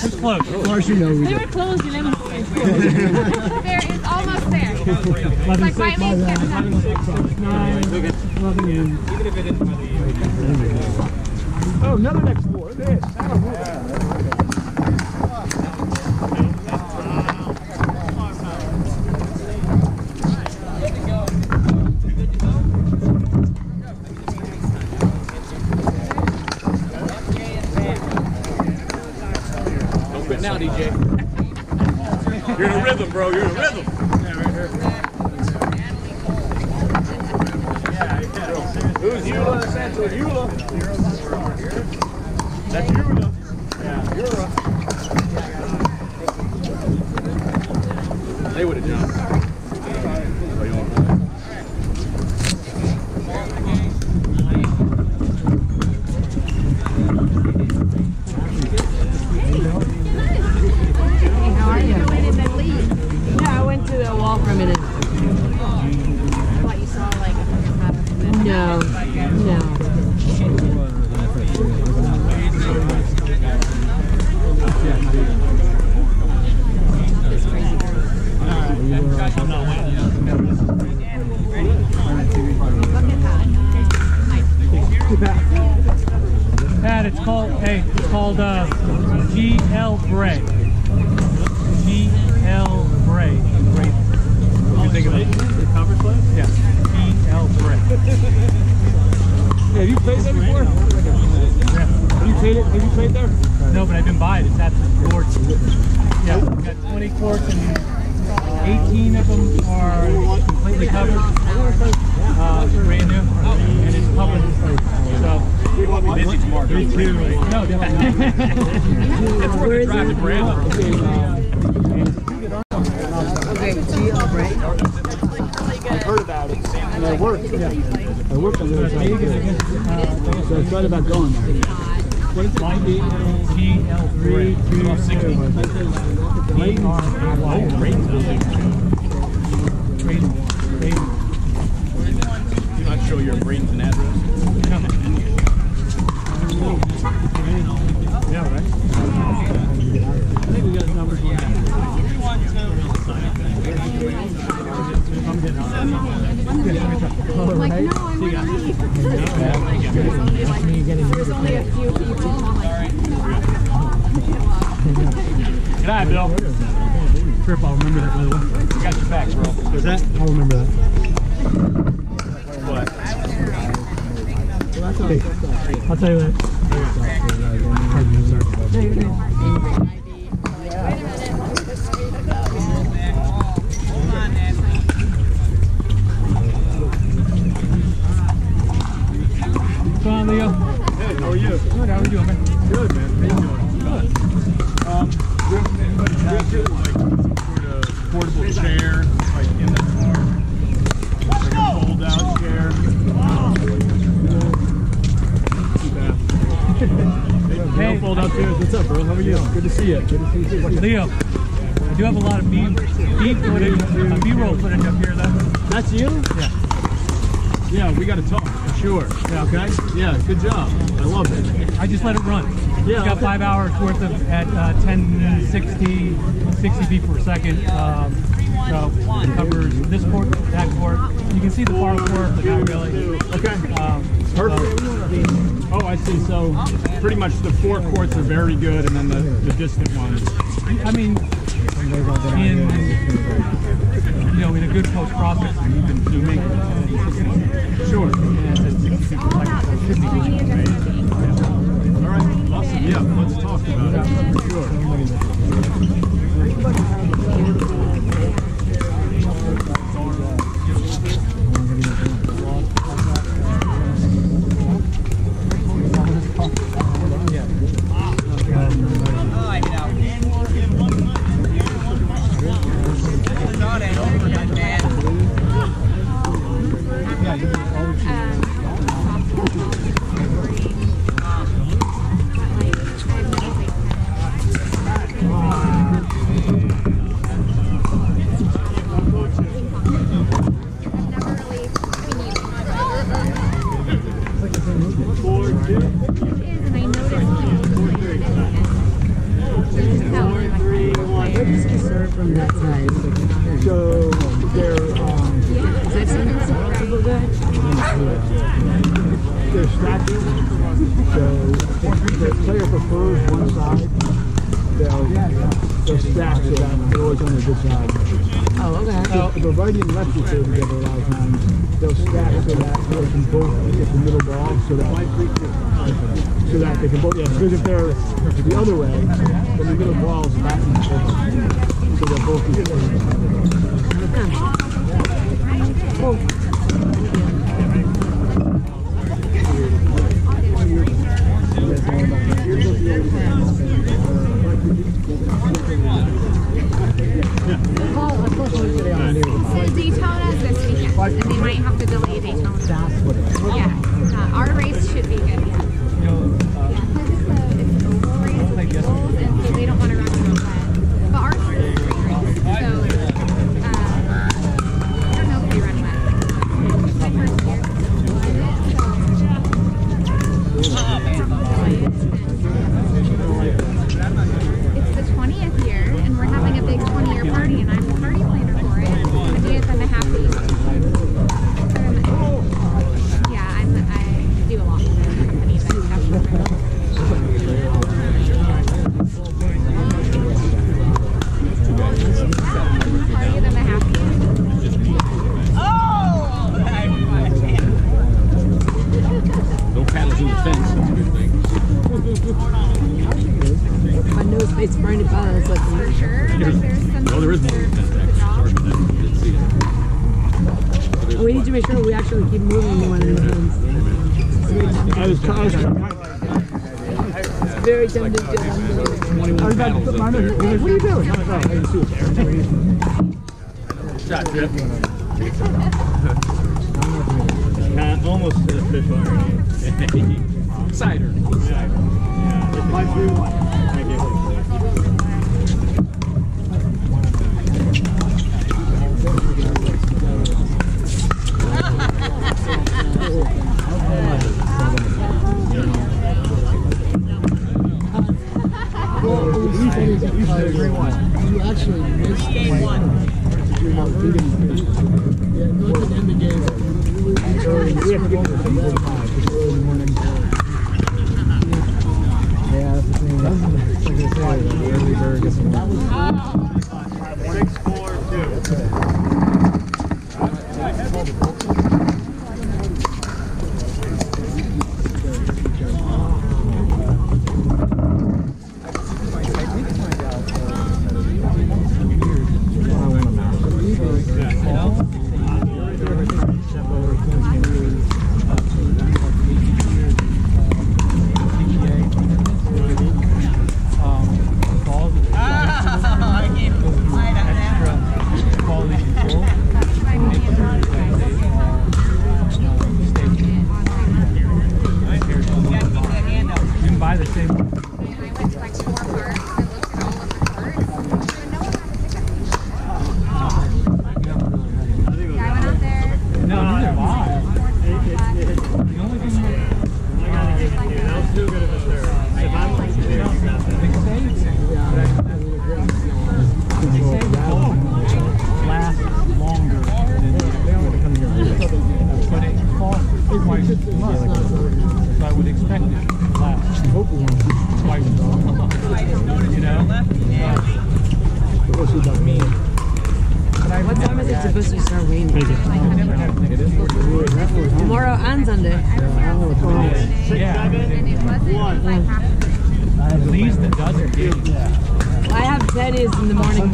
It's closed. Of course you know we They were closed 11 Yeah, we got to talk. Sure. Yeah. Okay. Yeah. Good job. I love it. I just let it run. Yeah. It's got five hours worth of at uh, 10, 60, 60 feet per second. Um, so it covers this court, that court. You can see the far court, but not really. Okay. Um, Perfect. So, oh, I see. So pretty much the four courts are very good, and then the, the distant ones. I mean, in, you know, in a good post process, you can do make Sure. All right. Yeah, let's talk about it. Sure.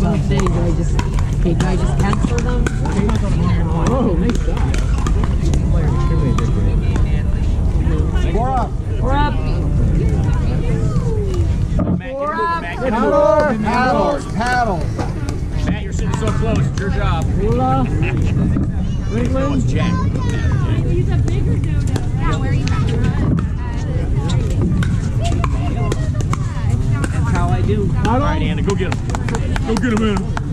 12 days, do I just, okay, do I just cancel them? Oh, nice shot. Four up. Four up. Four up. Paddle, paddle, paddle. Matt, you're sitting so close. It's your job. Lula. Ringland. it's Jack. He's a bigger dodo. Yeah, where are you from? Uh, That's how I do. All right, Anna, go get him. Go get him, man.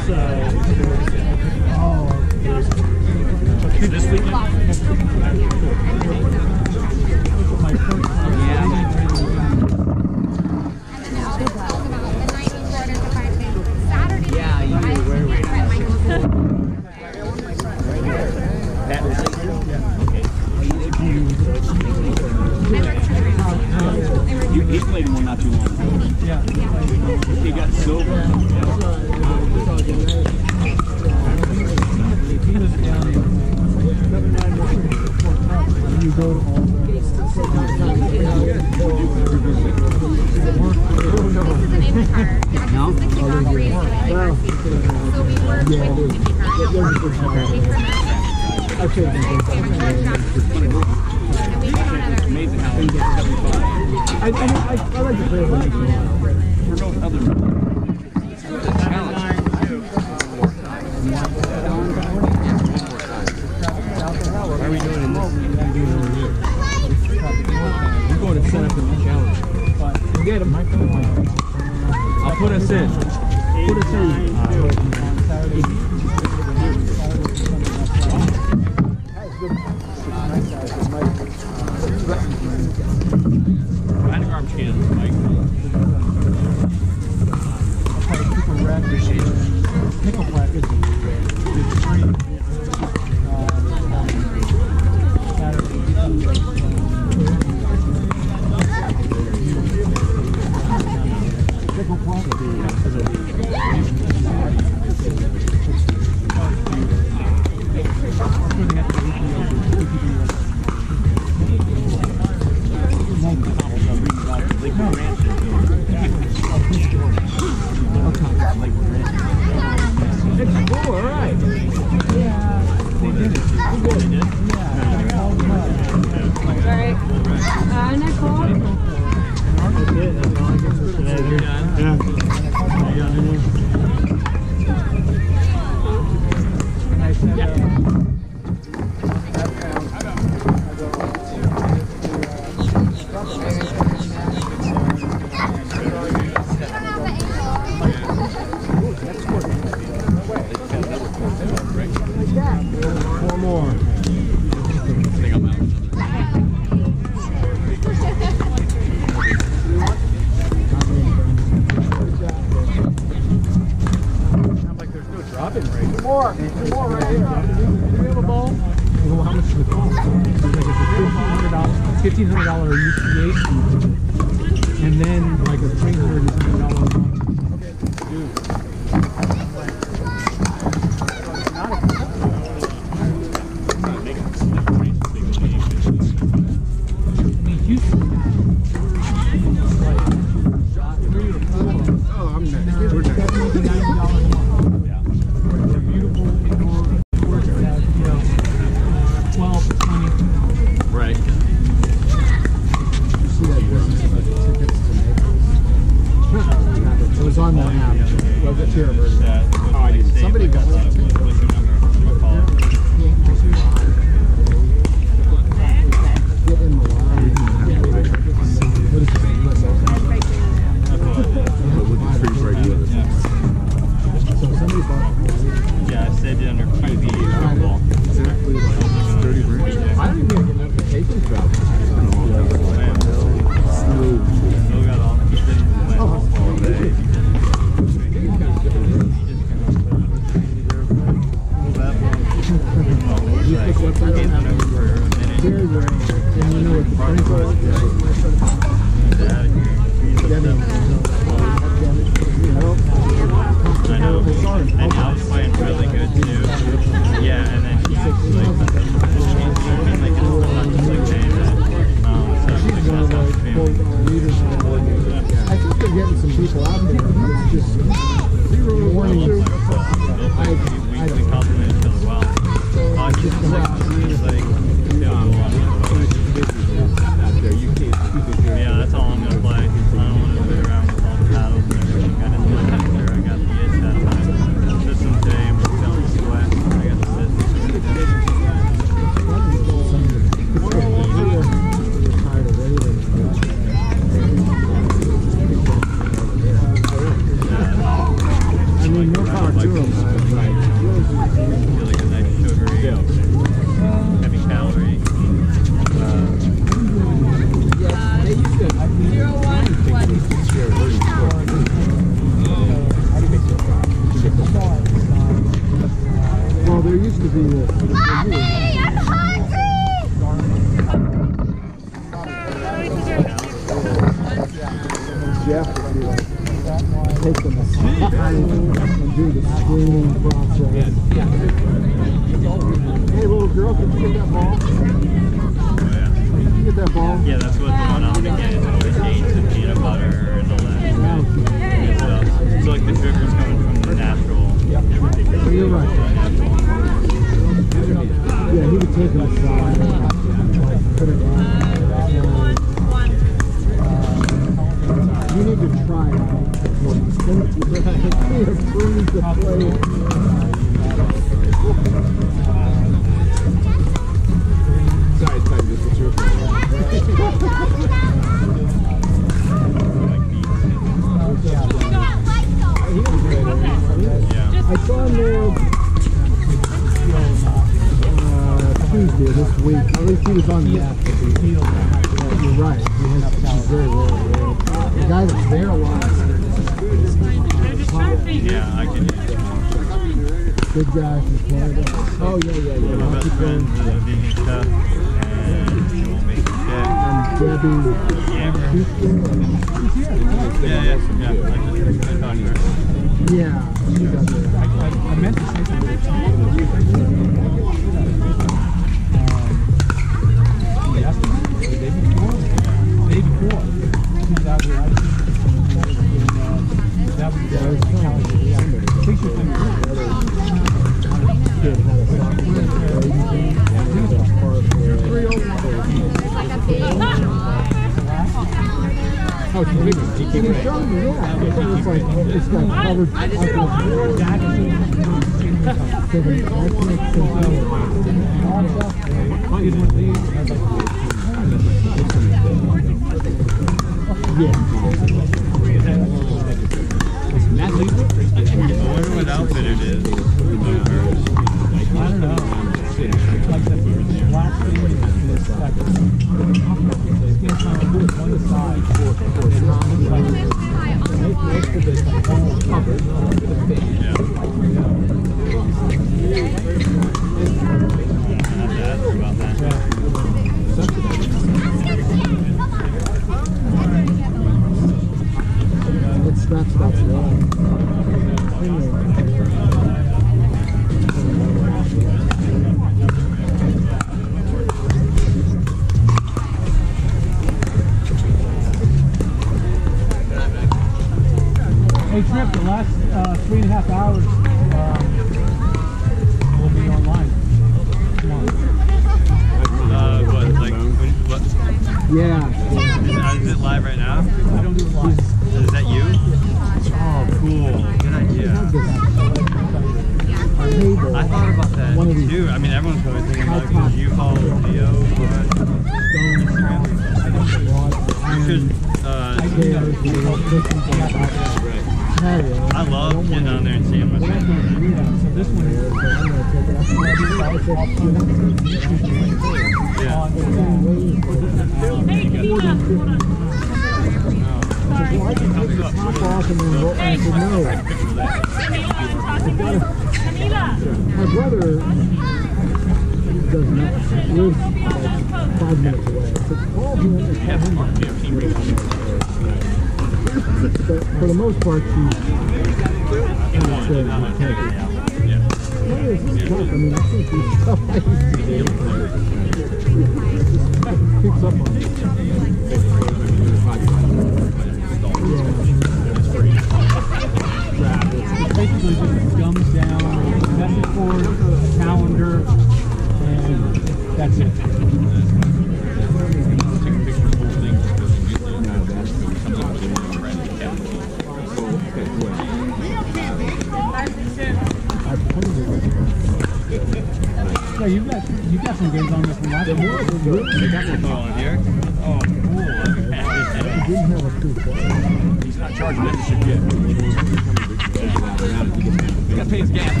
gas I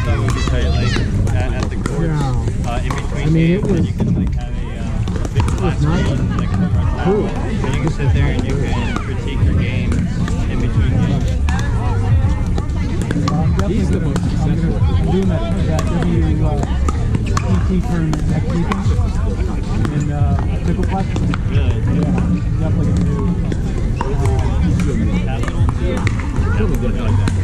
thought we pay, like, at, at the course. Yeah. Uh, in between I mean, games, was, you can, like, have a uh, big class game, like, right cool. you can sit there and you can critique your game in between games. He's the most successful. Uh, tournament next weekend. And, uh, Really? Yeah, definitely going to do. That.